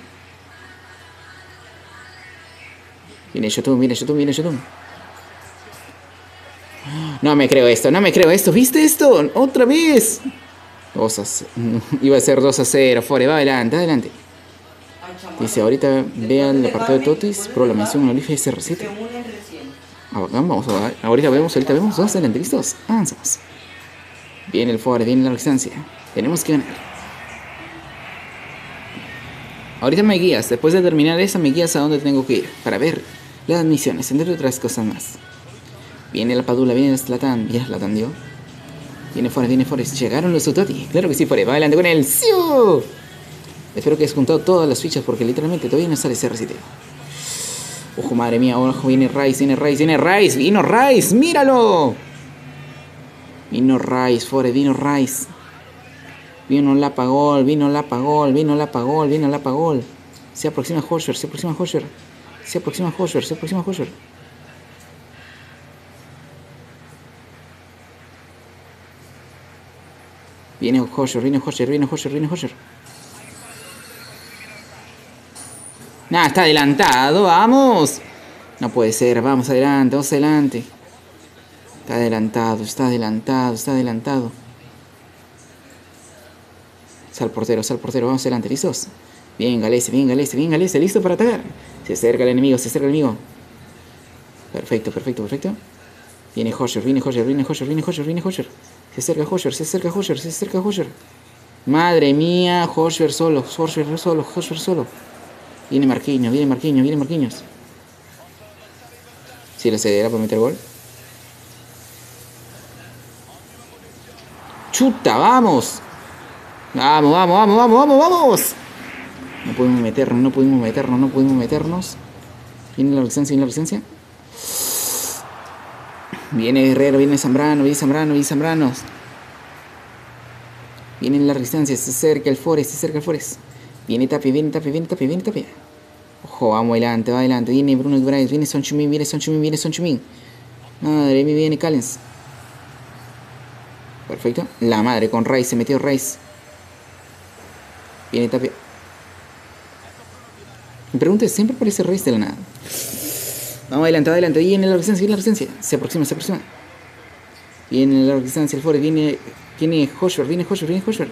[SPEAKER 1] Viene Shotum, viene Shotum, viene Shotum. No me creo esto, no me creo esto. ¿Viste esto? Otra vez. 2 a 0. Iba a ser 2 a 0. Fore, va adelante, adelante. Dice, ahorita vean el apartado de Totis, pero la mención honorífica es R7. Ah, Vamos a ver. Ahorita vemos, ahorita vemos. Dos adelante, listos. Avanzamos. Viene el Fore, viene la distancia. Tenemos que ganar. Ahorita me guías, después de terminar esa me guías a dónde tengo que ir para ver las misiones, entre otras cosas más. Viene la Padula, viene el Slatan, viene Slatan, dio. Viene Forest, viene Forest. Llegaron los Utoti. Claro que sí, Forest. Va adelante con el ¡Siu! Espero que hayas juntado todas las fichas porque literalmente todavía no sale CR7. Ojo, madre mía. Ojo, viene Rice, viene Rice, viene Rice. Vino Rice, míralo. Vino Rice, Forest, vino Rice. Vino la vino la vino la Pagol, vino la. Se aproxima Hosher, se aproxima Hosher. Se aproxima Hosher, se aproxima Hosher. Viene Hosher, viene Hosher, viene Hosher, viene Hosher. Nada, está adelantado, vamos. No puede ser, vamos adelante, vamos adelante. Está adelantado, está adelantado, está adelantado. Sal portero, sal portero, vamos adelante, ¿listos? Bien, Galese, bien, Galese, bien, Galese, listo para atacar. Se acerca el enemigo, se acerca el enemigo. Perfecto, perfecto, perfecto. Viene Hosher, viene Hosher, viene Hosher, viene Hosher, viene Hosher. Se acerca Hosher, se acerca Hosher, se acerca Hosher. Madre mía, Hosher solo, Hosher solo, Hosher solo. Viene Marquinhos, viene Marquinhos, viene Marquinhos. Si la cedera para meter gol. Chuta, vamos. Vamos, vamos, vamos, vamos, vamos, vamos. No pudimos meternos, no pudimos meternos, no pudimos meternos. Viene la licencia, viene la licencia. Viene Guerrero, viene Zambrano, viene Zambrano, viene Zambrano. Viene la resistencia, se acerca el Forest, se acerca el Forest. Viene Tapia, viene Tapia, viene Tapia, viene Tapia. Ojo, vamos adelante, va adelante. Viene Bruno Guimaraes, viene Son Chumin, viene Son Chumin, viene Son Chumin. Madre mía, viene Callens. Perfecto. La madre con Rice, se metió Rice. Viene Tapia. Me pregunto, siempre aparece Rice de la nada. Vamos adelante, adelante. Viene la resistencia, viene la resistencia. Se aproxima, se aproxima. Viene la resistencia, el Forest, viene. Viene Hoshver, viene Hoshver, viene Hoshver.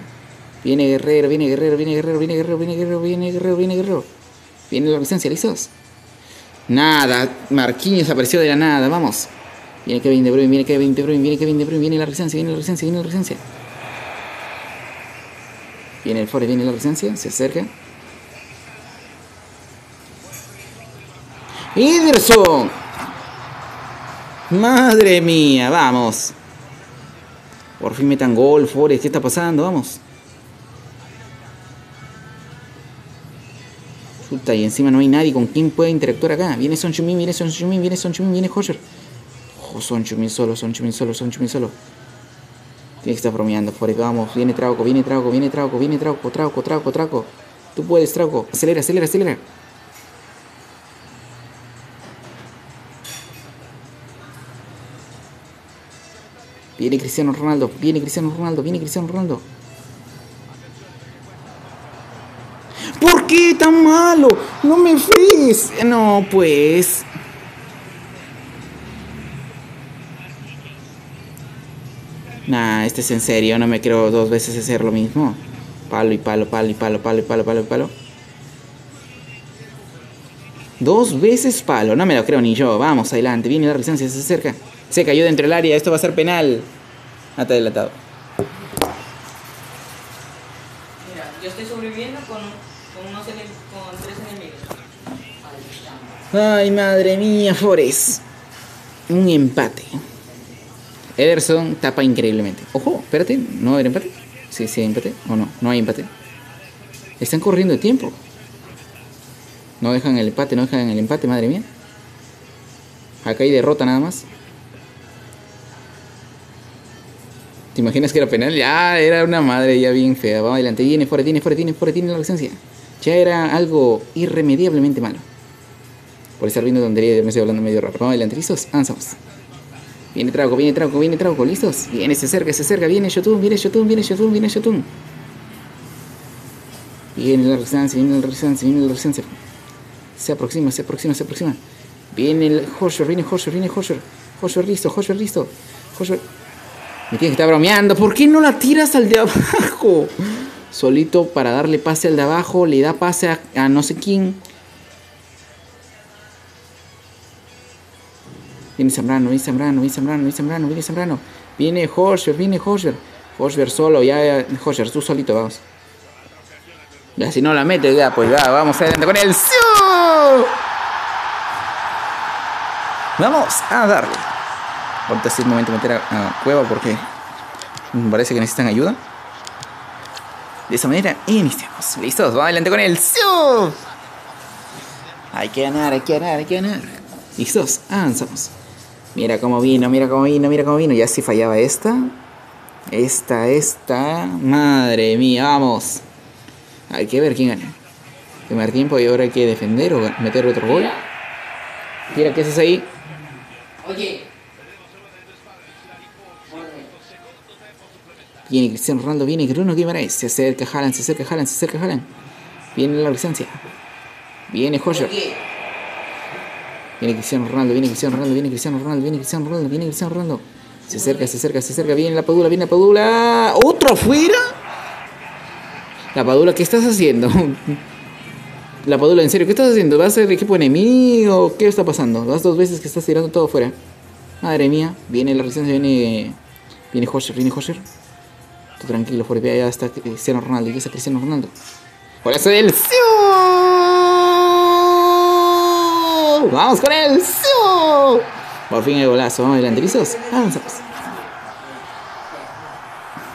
[SPEAKER 1] Viene Guerrero, viene Guerrero, viene Guerrero, viene Guerrero, viene Guerrero, viene Guerrero, viene Guerrero. Viene la resistencia, ¿listos? Nada, Marquinhos apareció de la nada, vamos. Viene Kevin De Bruyne, viene Kevin De Bruyne, viene Kevin De Bruyne, viene la resistencia, viene la resistencia, viene la resistencia. Viene el Forest, viene la resistencia, se acerca. Ederson. Madre mía, vamos. Por fin metan gol, Forest, ¿qué está pasando? Vamos. Puta, y encima no hay nadie con quien pueda interactuar acá. Viene Son Chumin, viene Son Chumin, viene Son Chumin, viene Hosher. Oh, Son Chumin solo, Son Chumin solo, Son Chumin solo. Tiene que estar bromeando, Forest, vamos. Viene Trauco, viene Trauco, viene Trauco, viene Trauco, Trauco, Trauco, Trauco. Tú puedes, Trauco. Acelera, acelera, acelera. Viene Cristiano Ronaldo, viene Cristiano Ronaldo, viene Cristiano Ronaldo. Qué tan malo? No me frees. No, pues. Nah, este es en serio, no me quiero dos veces hacer lo mismo. Palo y palo, palo y palo, palo y palo, palo y palo. Dos veces palo, no me lo creo ni yo. Vamos, adelante, viene la resistencia, se acerca. Se cayó dentro del área, esto va a ser penal. Está delatado.
[SPEAKER 3] Mira, yo estoy sobreviviendo con, con, unos enem- con tres enemigos. Ahí estamos.
[SPEAKER 1] Ay, madre mía, Forest. Un empate. Ederson tapa increíblemente. Ojo, espérate, ¿no va a haber empate? Sí, sí, hay empate. ¿O no? No hay empate. Están corriendo el tiempo. No dejan el empate, no dejan el empate, madre mía. Acá hay derrota nada más. ¿Te imaginas que era penal? Ya era una madre ya bien fea. Vamos adelante. Viene fuera, tiene fuera, tiene fuera, tiene la licencia. Ya era algo irremediablemente malo. Por estar viendo tontería, me estoy hablando medio raro. Vamos adelante, ¿listos? Avanzamos. Viene Trauco, viene Trauco, viene Trauco, ¿listos? Viene, se acerca, se acerca, viene Shotun, viene Shotun, viene Shotun, viene Shotun. Viene la resistencia, viene la resistencia, viene la resistencia. Se aproxima, se aproxima, se aproxima. Viene el Hosher, viene Hosher, viene Hosher. Hosher listo, Hosher listo. Hosher. Me tienes que estar bromeando. ¿Por qué no la tiras al de abajo? Solito para darle pase al de abajo, le da pase a no sé quién. Viene Zambrano, viene Zambrano, viene Zambrano, viene Zambrano, viene Zambrano. Viene Hosher, viene solo, ya. Hosher, tú solito, vamos. Ya, si no la metes, ya, pues ya, vamos adelante con el. ¡Siu! Vamos a darle. Ahorita sí es momento de meter a, a Cueva porque me parece que necesitan ayuda. De esa manera iniciamos. ¿Listos? Vamos adelante con el ¡Siu! Hay que ganar, hay que ganar, hay que ganar. ¿Listos? Avanzamos. Mira cómo vino, mira cómo vino, mira cómo vino. Ya si fallaba esta. Esta, esta. Madre mía, vamos. Hay que ver quién gana. Primer tiempo y ahora hay que defender o meter otro gol. Mira, ¿qué haces ahí?
[SPEAKER 3] Oye.
[SPEAKER 1] Viene Cristiano Ronaldo, viene Bruno Guimaraes. Se acerca Haaland, se acerca Haaland, se acerca Haaland. Viene la licencia. Viene Hoyer. Viene Cristiano Ronaldo, viene Cristiano Ronaldo, viene Cristiano Ronaldo, viene Cristiano Ronaldo, viene Cristiano Ronaldo. Se acerca, se acerca, se acerca. Viene la Padula, viene la Padula. ¿Otro afuera? La Padula, ¿qué estás haciendo? La Padula, en serio, ¿qué estás haciendo? ¿Vas a ser equipo enemigo? ¿Qué está pasando? Vas dos veces que estás tirando todo afuera. Madre mía, viene la resistencia, viene. Viene Hosher, viene Hosher. Tú tranquilo, por ya está Cristiano Ronaldo, ya está Cristiano Ronaldo. Por eso el Vamos con Siu. Por fin el golazo, vamos adelante, ¿listos? Avanzamos.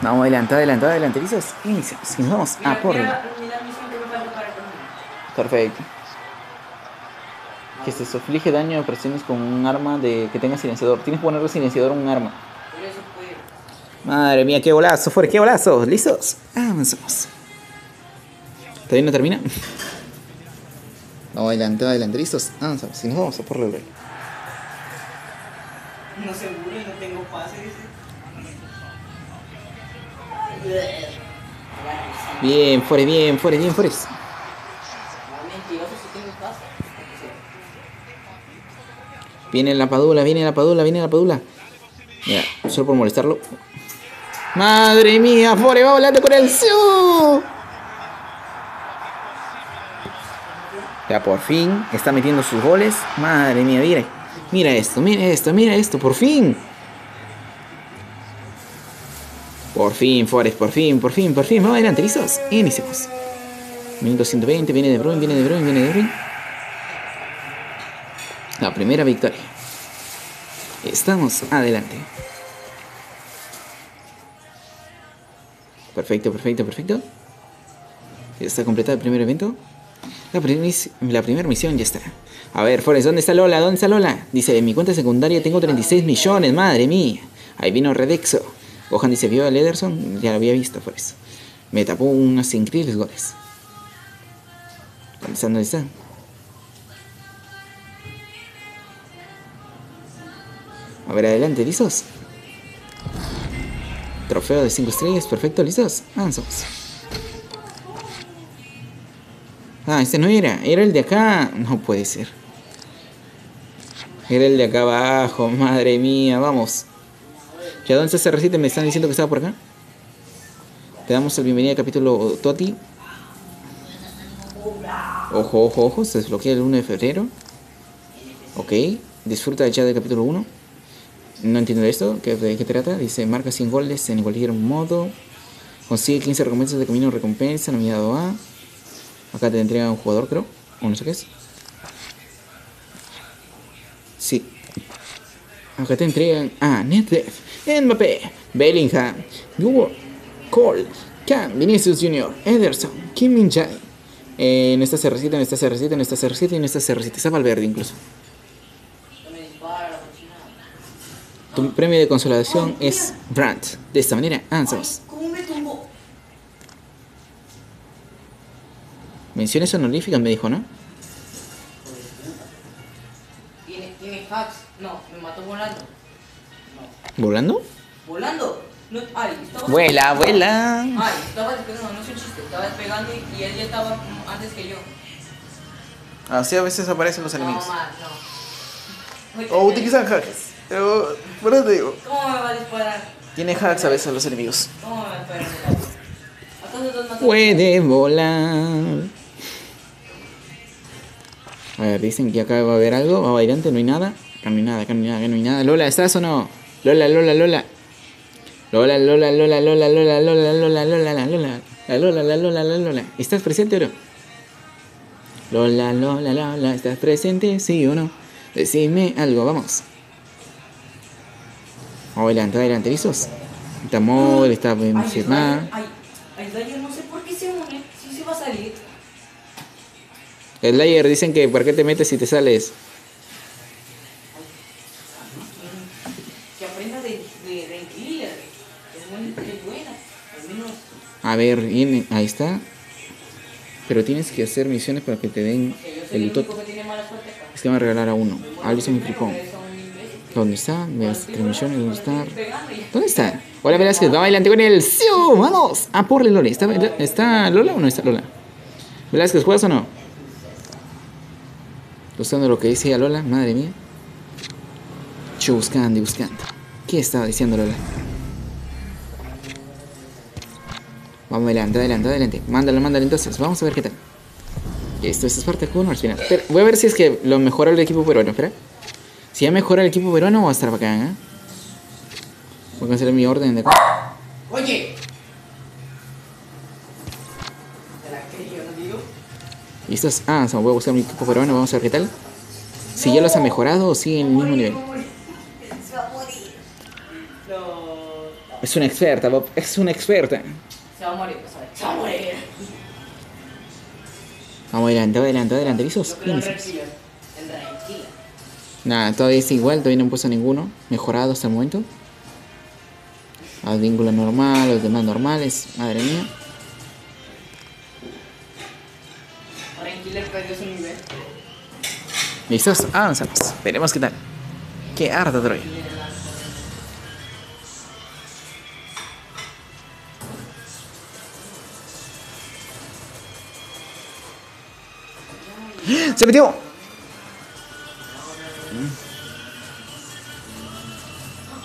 [SPEAKER 1] Vamos adelante, adelante, ¿listos? Iniciamos. Y nos vamos a por. Perfecto. Que se suflige daño de presiones con un arma de que tenga silenciador. Tienes que ponerle silenciador a un arma. Madre mía, qué golazo, fuera, qué golazo. ¿Listos? Avanzamos. ¿Todavía no termina? Vamos adelante, adelante, ¿listos? Si nos vamos a por el gol.
[SPEAKER 3] No seguro, no tengo pase, dice.
[SPEAKER 1] Bien, Forest, bien, Forest, bien.
[SPEAKER 3] No, pase.
[SPEAKER 1] Viene la padula, viene la padula, viene la padula. Mira, solo por molestarlo. Madre mía, Forest va volando con el Siu. Ya por fin está metiendo sus goles. Madre mía, mira. Mira esto, mira esto, mira esto, por fin. Por fin, Forest, por fin, por fin, por fin. Vamos adelante, listos. Iniciamos. Minuto 120, viene de Bruyne, viene de Bruyne, viene de Bruyne. La primera victoria. Estamos adelante. Perfecto, perfecto, perfecto. Está completado el primer evento. La, la primera misión ya está. A ver, Forrest, ¿dónde está Lola? ¿Dónde está Lola? Dice, en mi cuenta secundaria tengo 36 millones, madre mía. Ahí vino Redexo. Gohan dice, ¿vio a Lederson? Ya lo había visto, Forrest. Me tapó unos increíbles goles. ¿Dónde está? ¿Dónde está? A ver, adelante, ¿listos? Trofeo de 5 estrellas, perfecto, ¿listos? Avanzamos. Ah, este no era, era el de acá. No puede ser. Era el de acá abajo, madre mía, vamos. ¿Ya dónde ese recite? Me están diciendo que estaba por acá. Te damos la bienvenida al capítulo Toti. Ojo, ojo, ojo, se desbloquea el 1 de febrero. Ok, disfruta ya del capítulo 1. No entiendo esto, ¿qué- ¿de qué trata? Dice, marca 100 goles en cualquier modo. Consigue 15 recompensas de camino recompensa, nominado A. Acá te entrega un jugador, creo. O no sé qué es. Sí. Acá te entregan a Nedved, Mbappé, Bellingham, Hugo, Cole, Cam, Vinicius Jr., Ederson, Kim Min Jae. Eh, en esta CR7, en esta CR7, en esta CR7 y en esta CR7. Está Valverde incluso. Tu premio de consolación es Brandt. De esta manera, avanzamos.
[SPEAKER 3] ¿Cómo me tumbó?
[SPEAKER 1] Menciones honoríficas me dijo, ¿no?
[SPEAKER 3] Tiene, tiene hacks. No, me mató volando.
[SPEAKER 1] ¿Volando?
[SPEAKER 3] ¿Volando? No, ay, estaba...
[SPEAKER 1] Vuela, vuela.
[SPEAKER 3] Ay, estaba despegando, no es un chiste. Estaba despegando y, y él ya estaba antes que yo.
[SPEAKER 1] Así a veces aparecen los
[SPEAKER 3] No,
[SPEAKER 1] enemigos.
[SPEAKER 3] no. Oye,
[SPEAKER 1] O utilizan hacks. Pero, por eso te digo.
[SPEAKER 3] ¿Cómo me va a disparar?
[SPEAKER 1] Tiene hacks a veces los enemigos.
[SPEAKER 3] ¿Cómo me va a disparar? ¿Acaso dos más?
[SPEAKER 1] Puede volar. A ver, dicen que acá va a haber algo. Va adelante, no hay nada. Acá no hay nada, acá no hay nada, acá no hay nada. Lola, ¿estás o no? Lola, Lola, Lola. Lola, Lola, Lola, Lola, Lola, Lola, Lola, Lola, la Lola. La Lola, la Lola, la Lola. ¿Estás presente o no? Lola, Lola, Lola, ¿estás presente? ¿Sí o no? Decime algo, vamos. Adelante, adelante, ¿listos? Está Mol, está.
[SPEAKER 3] Ay, no sé
[SPEAKER 1] Slayer, dicen que ¿por qué te metes si te sales?
[SPEAKER 3] Que aprenda de, de, de Killer. Es muy es buena. Al menos.
[SPEAKER 1] A ver, viene, ahí está. Pero tienes que hacer misiones para que te den el
[SPEAKER 3] el
[SPEAKER 1] tot. Es que me va a regalar a uno.
[SPEAKER 3] Son un imbécil.
[SPEAKER 1] ¿Dónde está? Tres misiones, ¿dónde está? ¿Dónde está? Hola Velázquez, va adelante con el ¡Siu! ¡Vamos! Ah, por Lola. ¿Está, ¿Está Lola o no está Lola? Velázquez, ¿juegas o no? Buscando lo que dice Lola, madre mía. Yo buscando y buscando. ¿Qué estaba diciendo Lola? Vamos adelante, adelante, adelante. Mándalo, mándalo entonces. Vamos a ver qué tal. Esto, esto es parte de al final. Voy a ver si es que lo mejora el equipo peruano. Espera. Si ya mejora el equipo peruano, va a estar bacán, ¿eh? Voy a cancelar mi orden de.
[SPEAKER 3] Oye.
[SPEAKER 1] ¿Listos? Ah, o sea, voy a buscar mi equipo peruano, vamos a ver qué tal. Si ya los ha mejorado o sigue en el mismo nivel.
[SPEAKER 3] Se va a morir. No.
[SPEAKER 1] Es una experta, Bob. Es una experta.
[SPEAKER 3] Se va a morir, pues. Se va a morir.
[SPEAKER 1] Vamos adelante, adelante, adelante.
[SPEAKER 3] Tranquila.
[SPEAKER 1] Nada, todavía es igual, todavía no han puesto ninguno. Mejorado hasta el momento. Advíncula normal, los demás normales. Madre mía.
[SPEAKER 3] les perdió su nivel.
[SPEAKER 1] ¿Listos? Avanzamos. Veremos qué tal. Qué arda Troya. ¡Se metió!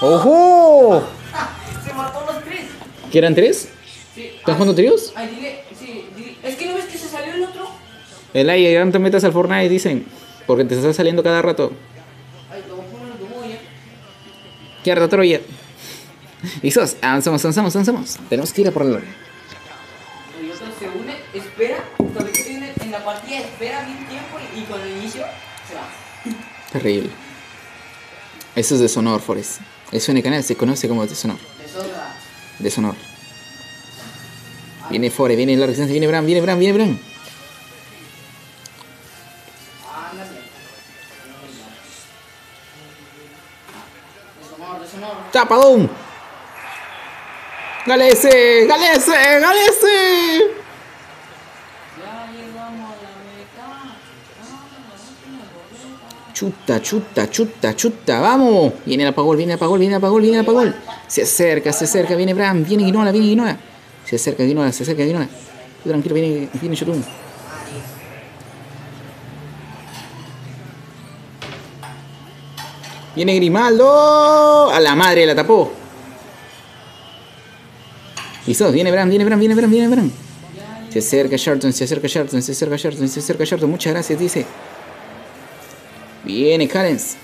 [SPEAKER 1] ¡Ojo!
[SPEAKER 3] Se mató los tres.
[SPEAKER 1] ¿Que eran tres?
[SPEAKER 3] Sí.
[SPEAKER 1] ¿Están jugando tríos?
[SPEAKER 3] Ay, dile, sí, dile. Es que no ves que se salió el otro.
[SPEAKER 1] El ay, ya no te metas al Fortnite, dicen. Porque te está saliendo cada rato. ¿Qué rato Troya? ¿Listos? Avanzamos, avanzamos, avanzamos. Tenemos que ir a por la lore.
[SPEAKER 3] Y otro se une, espera, cuando que se une en la partida, espera bien tiempo y, y cuando inicio, se va.
[SPEAKER 1] Terrible. Eso es deshonor, Forest. Eso en el canal se conoce como deshonor.
[SPEAKER 3] Deshonra.
[SPEAKER 1] Deshonor. Viene Forest, viene la resistencia, viene Bram, viene Bram, viene Bram. ¡Tapadón! ¡Galese! ¡Galese! ¡Galese! Chuta, chuta, chuta, chuta, vamos. Viene el apagol, viene el apagol, viene el apagol, viene el apagol. Se acerca, se acerca, viene Bram, viene Guinola, viene Guinola. Se acerca Guinola, se acerca Guinola. Tranquilo, viene, viene Shotun. Viene Grimaldo. A la madre la tapó. Listo, viene Bram, viene Bram, viene Bram, viene Bram. Se acerca Sharton, se acerca Sharton, se acerca Sharton, se acerca Sharton. Muchas gracias, dice. Viene Callens.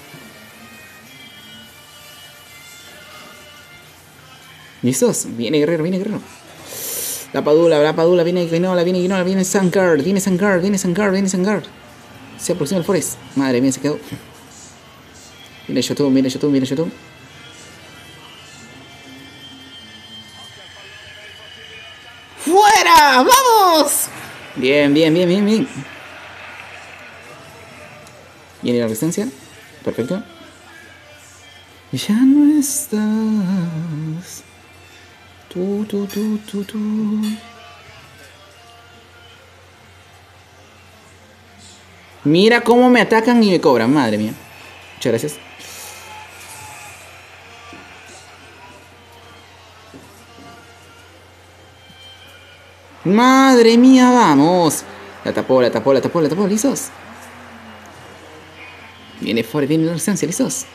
[SPEAKER 1] ¿Listos? Viene Guerrero, viene Guerrero. La Padula, la Padula, viene Guinola, viene Guinola, viene Sangard, viene Sangard, viene Sangard, viene Sangard. Se aproxima el Forest. Madre mía, se quedó. Viene Shotum, viene Shotum, viene Shotum. ¡Fuera! ¡Vamos! Bien, bien, bien, bien, bien. Viene la resistencia. Perfecto. Ya no estás. Tú, tú, tú, tú, tú. Mira cómo me atacan y me cobran, madre mía. Muchas gracias. Madre mía, vamos. La tapó, la tapó, la tapó, la tapó, ¿listos? Viene fuera, viene la resistencia, ¿listos?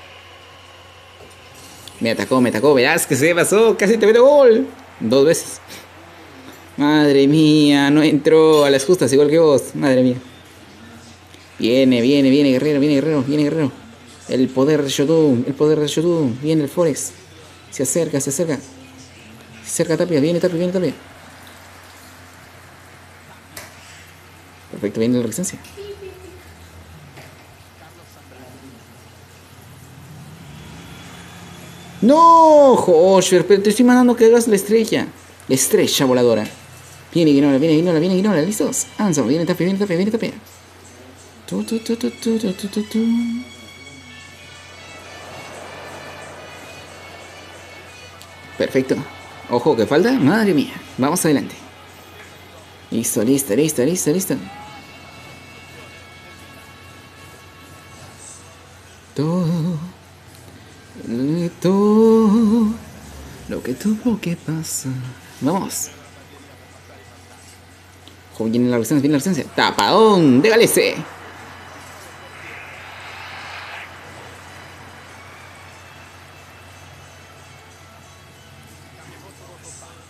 [SPEAKER 1] Me atacó, me atacó, verás que se pasó, casi te meto gol. Dos veces. Madre mía, no entró a las justas igual que vos, madre mía. Viene, viene, viene guerrero, viene guerrero, viene guerrero. El poder de Shogun, el poder de Shogun, viene el Forex. Se acerca, se acerca. Se acerca Tapia, viene Tapia, viene Tapia. Perfecto, viene la resistencia. No, Josher, pero te estoy mandando que hagas la estrella. La estrella voladora. Viene Guinola, viene Guinola, viene Guinola, ¿listos? Avanzamos, viene Tapia, viene Tapia, viene Tapia. Tu, tu, tu, tu, tu, tu, tu, tu, tu. Perfecto. Ojo, ¿qué falta? Madre mía. Vamos adelante. Listo, listo, listo, listo, listo. Todo, todo, lo que lo que pasa. Vamos. Viene la resistencia, viene la resistencia. Tapadón, dégalese.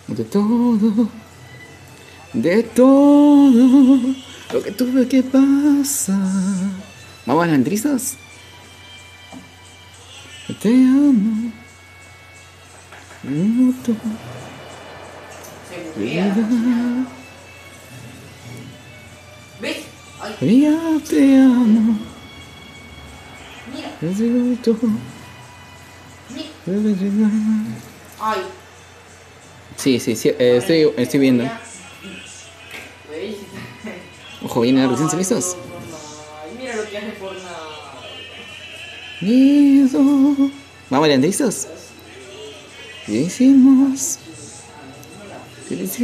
[SPEAKER 1] De todo, de todo lo que tuve que pasar. Vamos a tristes. Te amo.
[SPEAKER 3] Vivo tú.
[SPEAKER 1] Vida. te amo. Vivo tú.
[SPEAKER 3] Ay.
[SPEAKER 1] Sí, sí, sí eh, estoy, estoy viendo. Ojo, viene recién listos. Miedo. Vamos adelante, ¿listos? ¿Qué hicimos? ¿Qué les?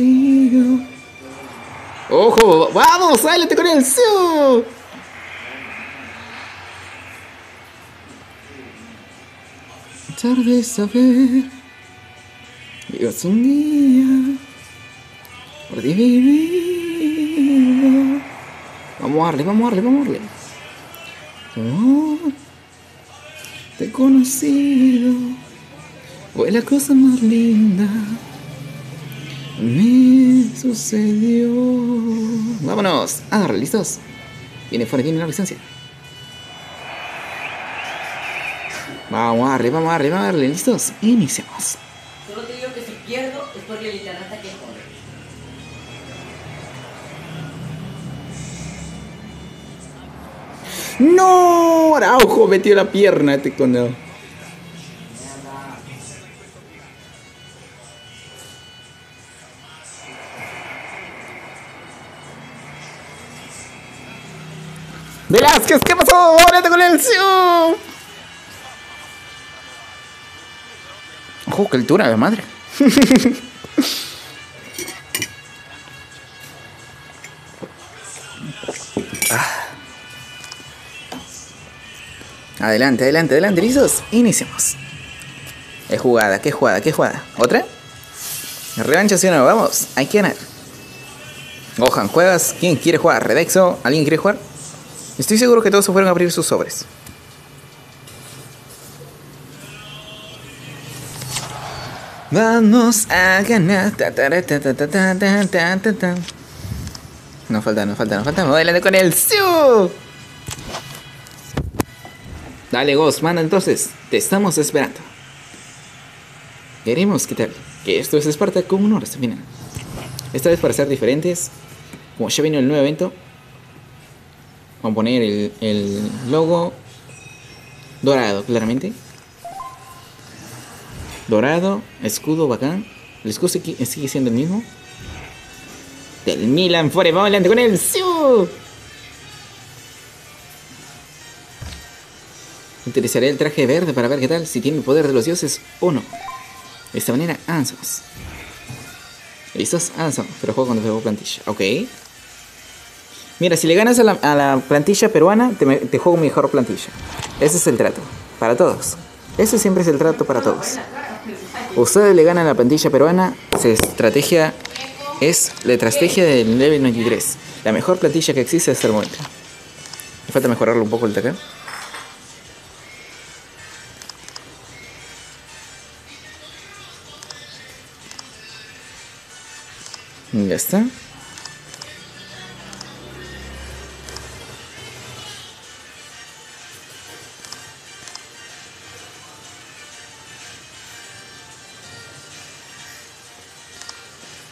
[SPEAKER 1] ¡Ojo! ¡Vamos! ¡Sálete con el su! Tarde saber Llegas un día Por vivir Vamos a darle, vamos a darle, vamos a darle. Te he conocido. Fue la cosa más linda. Me sucedió. Vámonos. A darle, listos. Viene fuera, viene la licencia. Vamos a darle, vamos a darle, vamos a darle, listos. Iniciamos.
[SPEAKER 3] Solo te digo que si pierdo es porque el
[SPEAKER 1] ¡No! Araujo metió la pierna este cono. Velázquez, ¿qué pasó? ¡Órate con el Siu! Ojo, qué altura de madre. Adelante, adelante, adelante, listos. Iniciamos. Qué jugada, qué jugada, qué jugada. ¿Otra? Revancha, si no, vamos. Hay que ganar. Gohan, ¿juegas? ¿Quién quiere jugar? ¿Redexo? ¿Alguien quiere jugar? Estoy seguro que todos se fueron a abrir sus sobres. Vamos a ganar. No falta, no falta, no falta. Adelante con el Siu. Dale, Ghost, manda entonces. Te estamos esperando. Queremos que tal. Que esto es Esparta con un hasta final. Esta vez para ser diferentes. Como ya vino el nuevo evento. Vamos a poner el, logo dorado, claramente. Dorado, escudo bacán. El escudo sigue siendo el mismo. Del Milan Forever. Adelante con el Siu. Utilizaré el traje verde para ver qué tal, si tiene el poder de los dioses o no. De esta manera avanzamos. ¿Listos? Avanzamos, pero juego cuando juego plantilla. Ok. Mira, si le ganas a la, plantilla peruana, te, juego mejor plantilla. Ese es el trato. Para todos. Ese siempre es el trato para todos. Ustedes le ganan a la plantilla peruana, su estrategia es la estrategia del level 93. La mejor plantilla que existe hasta el momento. Me falta mejorarlo un poco el de. Ya está.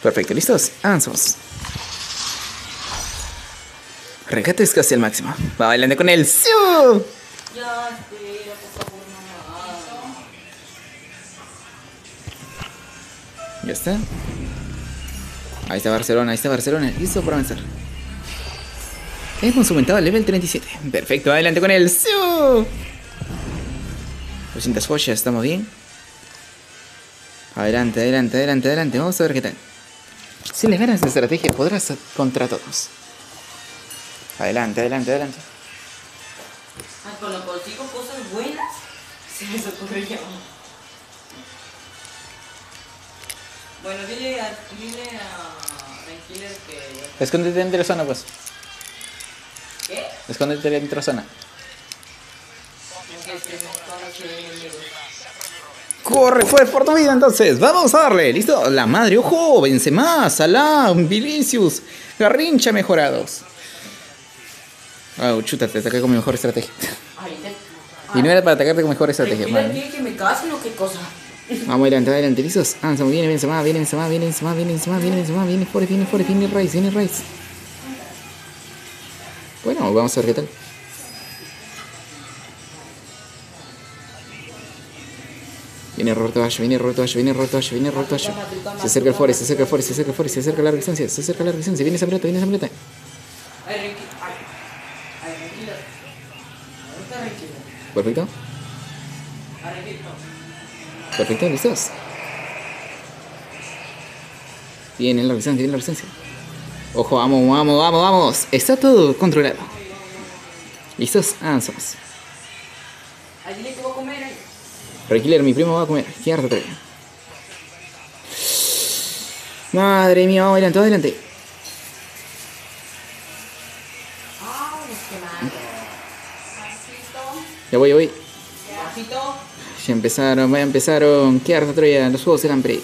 [SPEAKER 1] Perfecto, ¿listos? Avanzamos. Regate es casi el máximo. Va bailando con
[SPEAKER 3] favor, mamá.
[SPEAKER 1] Ya está. Ahí está Barcelona, ahí está Barcelona. Listo para avanzar. Hemos aumentado al level 37. Perfecto, adelante con Siu. 200 joyas, estamos bien. Adelante, adelante, adelante, adelante. Vamos a ver qué tal. Si le ganas de estrategia, podrás contra todos. Adelante, adelante, adelante.
[SPEAKER 3] Ay, cuando consigo cosas buenas, se les ocurre ya. Bueno, dile a, dile a Tranquiller que...
[SPEAKER 1] Escóndete dentro de la zona, pues.
[SPEAKER 3] ¿Qué?
[SPEAKER 1] Escóndete dentro de la zona. Corre, fue por tu vida entonces. Vamos a darle. ¿Listo? La madre, ojo, Benzema, Salah, Vinicius, Garrincha mejorados. Ah, chuta, te ataqué con mi mejor estrategia.
[SPEAKER 3] Ay, te...
[SPEAKER 1] Y no era para atacarte con mejor estrategia, madre.
[SPEAKER 3] que me casen o qué cosa.
[SPEAKER 1] Vamos adelante, adelante, ¿listos? Avanzamos, viene Benzema, viene Benzema, viene Benzema, viene Benzema, viene Benzema, viene Forest, viene Forest, viene Rice, viene Rice. Bueno, vamos a ver qué tal. Viene Roberto Bayo, viene Roberto Bayo, viene Roberto Bayo, viene Roberto Bayo. Se acerca el Forest, se acerca el Forest, se acerca el Forest, se acerca a larga distancia, se acerca a larga distancia. Viene pelota, viene esa pelota.
[SPEAKER 3] Ay, Ricky. Ay, ay, Tranquiller. ¿Dónde está Tranquiller?
[SPEAKER 1] Perfecto. Perfecto, listos. Viene la resistencia, viene la resistencia. Ojo, vamos, vamos, vamos, vamos. Está todo controlado. ¿Listos? Avanzamos. requiler mi primo va a comer. ¿Quién harta trae? Madre mía, vamos adelante, adelante. Ya voy, ya voy. Ya empezaron, ya empezaron. ¿Qué harta Troya? Los juegos del hambre.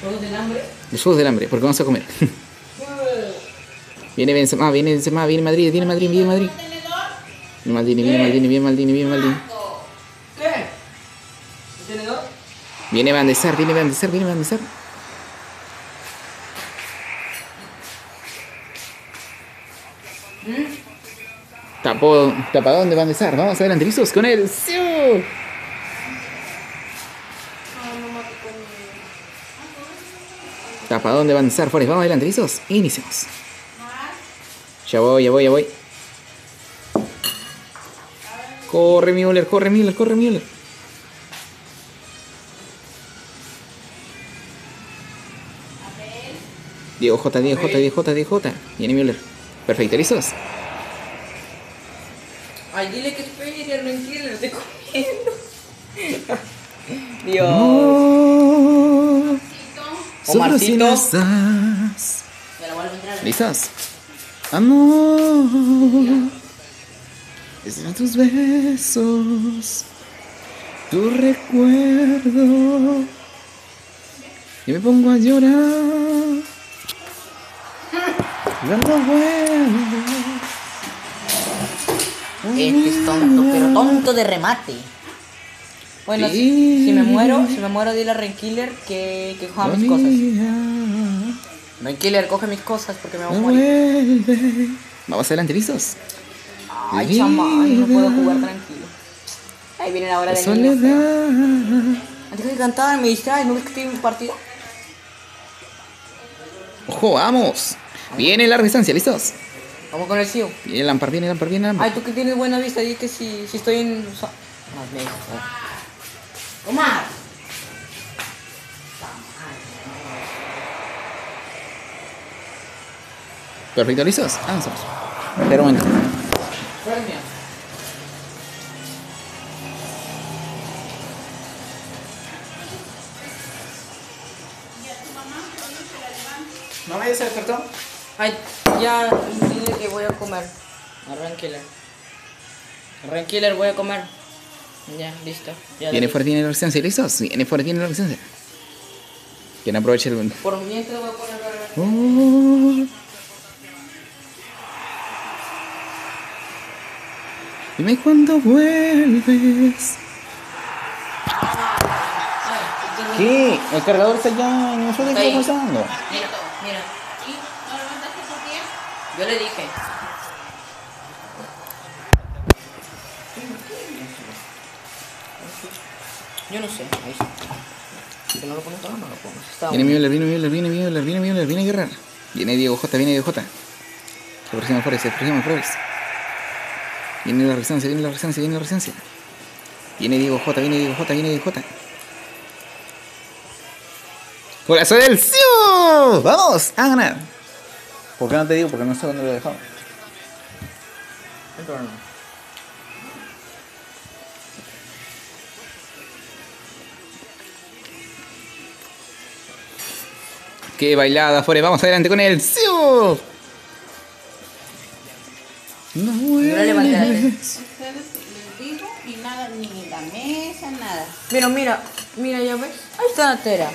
[SPEAKER 3] Juegos del hambre.
[SPEAKER 1] Los juegos del hambre, porque vamos a comer. viene Benzema, viene Benzema, viene Madrid, viene Madrid, viene Madrid. Viene Maldini, viene Maldini, viene Maldini, viene Maldini.
[SPEAKER 3] ¿Qué? ¿El tenedor?
[SPEAKER 1] Viene Van de Sar, viene Van de Sar, viene Van de Sar. Tapó, tapadón de Van de Sar. Vamos adelante, listos con él. ¡Siu! Tapadón de Van de Sar, Forest. Vamos adelante, listos. Iniciamos. Ya voy, ya voy, ya voy. Corre Müller, corre Müller, corre Müller. Diego J, Diego J, Diego J, Diego J. Viene Müller. Perfecto, ¿listos?
[SPEAKER 3] Ay, dile que espere, no entiendo, lo estoy comiendo. Dios.
[SPEAKER 1] No
[SPEAKER 3] Omarcito. entrar.
[SPEAKER 1] ¿Listos? Amor. Desde tus besos. Tu recuerdo. Y me pongo a llorar. Dando vueltas.
[SPEAKER 3] Este es tonto, pero tonto de remate. Bueno, si, me muero, si me muero, dile a Renkiller que, que coja mis cosas. Renkiller, coge mis cosas porque me voy a morir.
[SPEAKER 1] Vamos adelante, ¿listos?
[SPEAKER 3] Ay, chamán, no puedo jugar tranquilo. Ahí viene la hora
[SPEAKER 1] La
[SPEAKER 3] niño.
[SPEAKER 1] soledad.
[SPEAKER 3] Antes de cantar, me distraes, ¿no ves que estoy en partida?
[SPEAKER 1] Ojo, vamos. Viene larga distancia, ¿listos?
[SPEAKER 3] Vamos con el Siu.
[SPEAKER 1] Viene Lampard, viene Lampard, viene Lampard.
[SPEAKER 3] Ay, tú que tienes buena vista, di que si, si estoy en... Más lejos. Omar.
[SPEAKER 1] Perfecto, ¿listos? Avanzamos. Espera un momento. Mamá ya se despertó.
[SPEAKER 3] Ay, ya dile que voy a comer. A Renkiller. A Renkiller voy a comer. Ya, listo. Ya
[SPEAKER 1] fuerte, tiene la distancia, ¿listos? Viene fuerte, tiene la distancia. Quien aproveche el.
[SPEAKER 3] Por mientras voy a poner
[SPEAKER 1] Oh. Dime cuándo vuelves. ¿Qué? El cargador está allá y nosotros
[SPEAKER 3] Está ahí.
[SPEAKER 1] estamos pasando.
[SPEAKER 3] Mira, mira.
[SPEAKER 5] ¿Y no lo mandaste por día?
[SPEAKER 3] Yo le dije. Yo no sé, ahí sí. Si no lo pones todo, no lo. Está
[SPEAKER 1] Viene. Müller, viene Müller, viene Müller, viene Müller, viene Guerrero. Viene Diego J, viene Diego J. Se aproxima Flores, se aproxima Flores. Viene la resistencia, viene la resistencia, viene la resistencia. Viene Diego J, viene Diego J, viene Diego J. ¡Corazón del Ciu! ¡Vamos! ¡A ganar! ¿Por qué no te digo? Porque no sé dónde lo he dejado. ¡Qué bailada, Fore! ¡Vamos adelante con el Ciu! No
[SPEAKER 5] digo y nada, ni la mesa, nada.
[SPEAKER 3] Mira, mira, mira, ya ves. Ahí está la tera.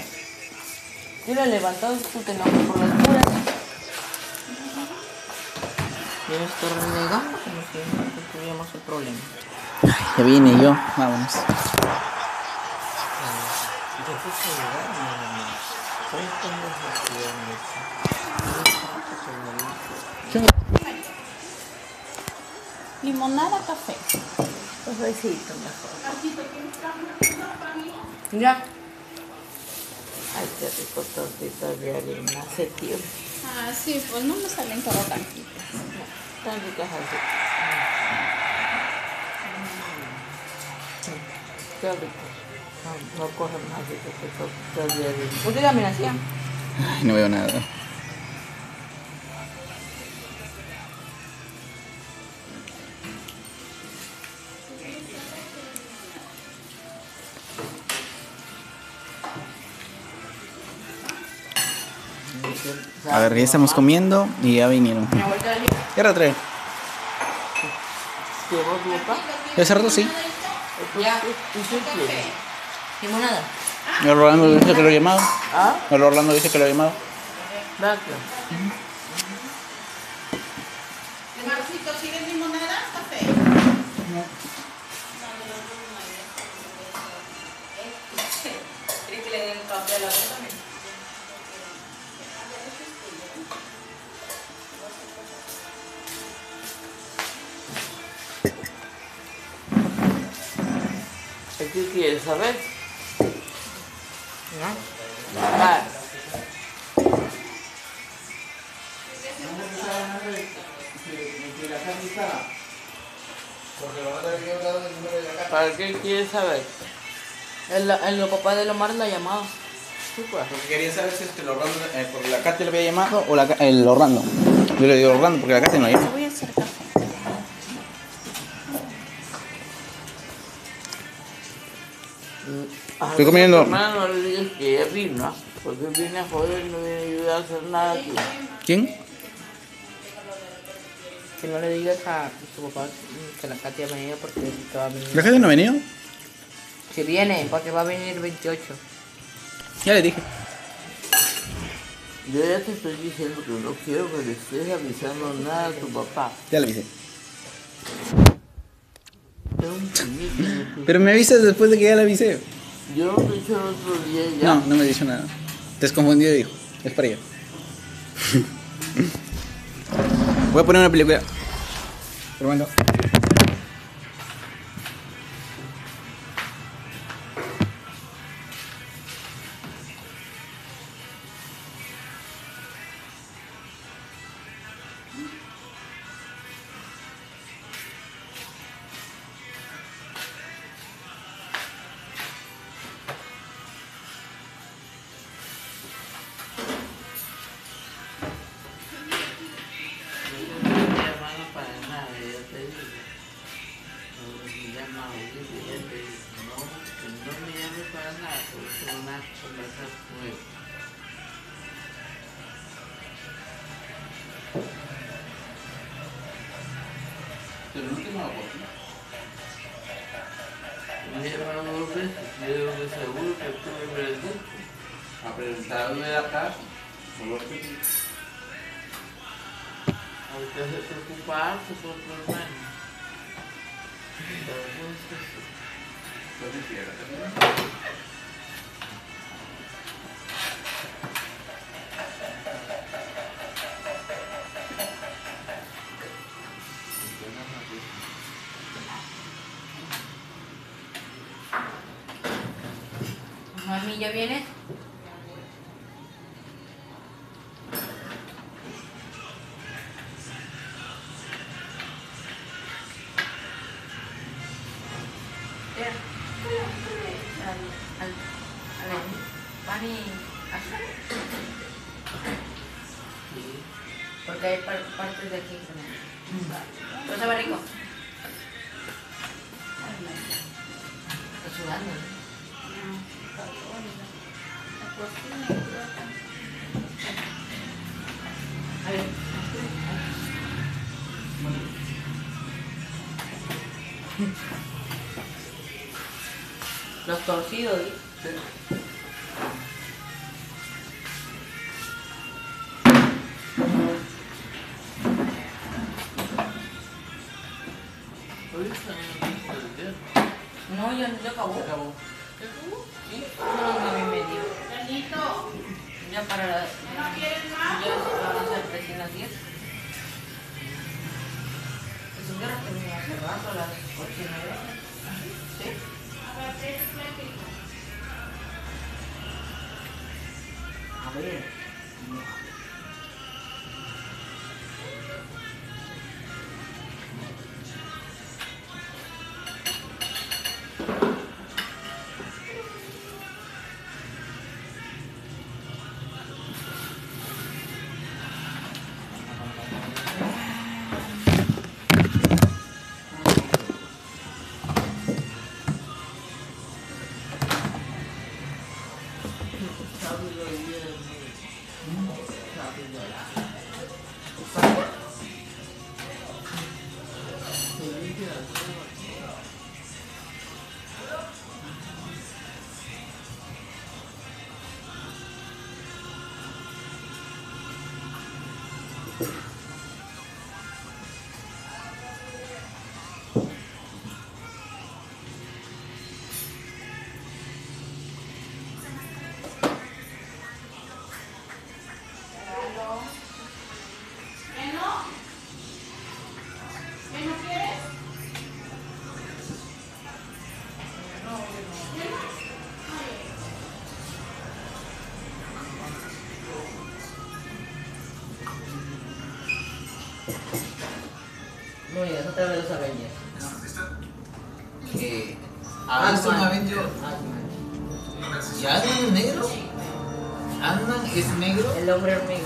[SPEAKER 3] Yo la he levantado, tú te enojas por las puras. Yo estoy renegando como si no tuviéramos el problema.
[SPEAKER 1] Ya vine yo. Vámonos.
[SPEAKER 5] Limonada, café.
[SPEAKER 3] Cafecito mejor. Mira. Ay, qué rico tortitas de harina. Hace tío.
[SPEAKER 5] Ah, sí, pues no me salen todo tantitas.
[SPEAKER 3] Tan ricas así. Qué rico. No, no coge más que de harina. ¿Por qué la mira así?
[SPEAKER 1] Ay, no veo nada. A ver, ya estamos comiendo y ya vinieron. ¿Qué otra trae?
[SPEAKER 3] ¿Te llamó tu papá?
[SPEAKER 1] Hace rato sí.
[SPEAKER 3] Ya. Limonada.
[SPEAKER 1] El Orlando dice que lo he llamado.
[SPEAKER 6] ¿Ah?
[SPEAKER 1] El Orlando dice que lo he llamado.
[SPEAKER 6] Gracias.
[SPEAKER 5] Marcito, ¿quieres limonada? Café.
[SPEAKER 3] Triple del café a la vez también.
[SPEAKER 6] ¿Qué quieres saber?
[SPEAKER 3] ¿No?
[SPEAKER 6] ¿Para qué quieres saber?
[SPEAKER 3] El, el, los papás de Omar la llamado.
[SPEAKER 6] Sí, pues.
[SPEAKER 1] Porque quería saber si es que el Orlando, eh, porque la Katy le había llamado o la, el Orlando. Yo le digo Orlando porque la Katy no lo llama.
[SPEAKER 5] Voy.
[SPEAKER 1] Estoy comiendo.
[SPEAKER 6] No le digas que ella vino, porque viene a joder, no viene a ayudar a hacer nada aquí.
[SPEAKER 1] ¿Quién?
[SPEAKER 3] Que no le digas a tu papá que la Katia ha venido porque te va a venir.
[SPEAKER 1] ¿La Katy no ha venido?
[SPEAKER 3] Que viene, porque va a venir el 28.
[SPEAKER 1] Ya le dije.
[SPEAKER 6] Yo ya te estoy diciendo que no quiero que le estés avisando nada a tu papá.
[SPEAKER 1] Ya le avisé. Pero me avisas después de que ya le avisé.
[SPEAKER 6] Yo lo dicho el otro día ya.
[SPEAKER 1] No, no me dicho nada. Te has confundido, dijo. Es para ella. Voy a poner una película. Pero bueno.
[SPEAKER 6] ¿Ya
[SPEAKER 3] viene? Los torcidos, está de los Avengers.
[SPEAKER 5] Eh, ah,
[SPEAKER 3] es
[SPEAKER 5] ¿Y Ant-Man es negro? Ant-Man es negro.
[SPEAKER 3] El hombre
[SPEAKER 5] negro.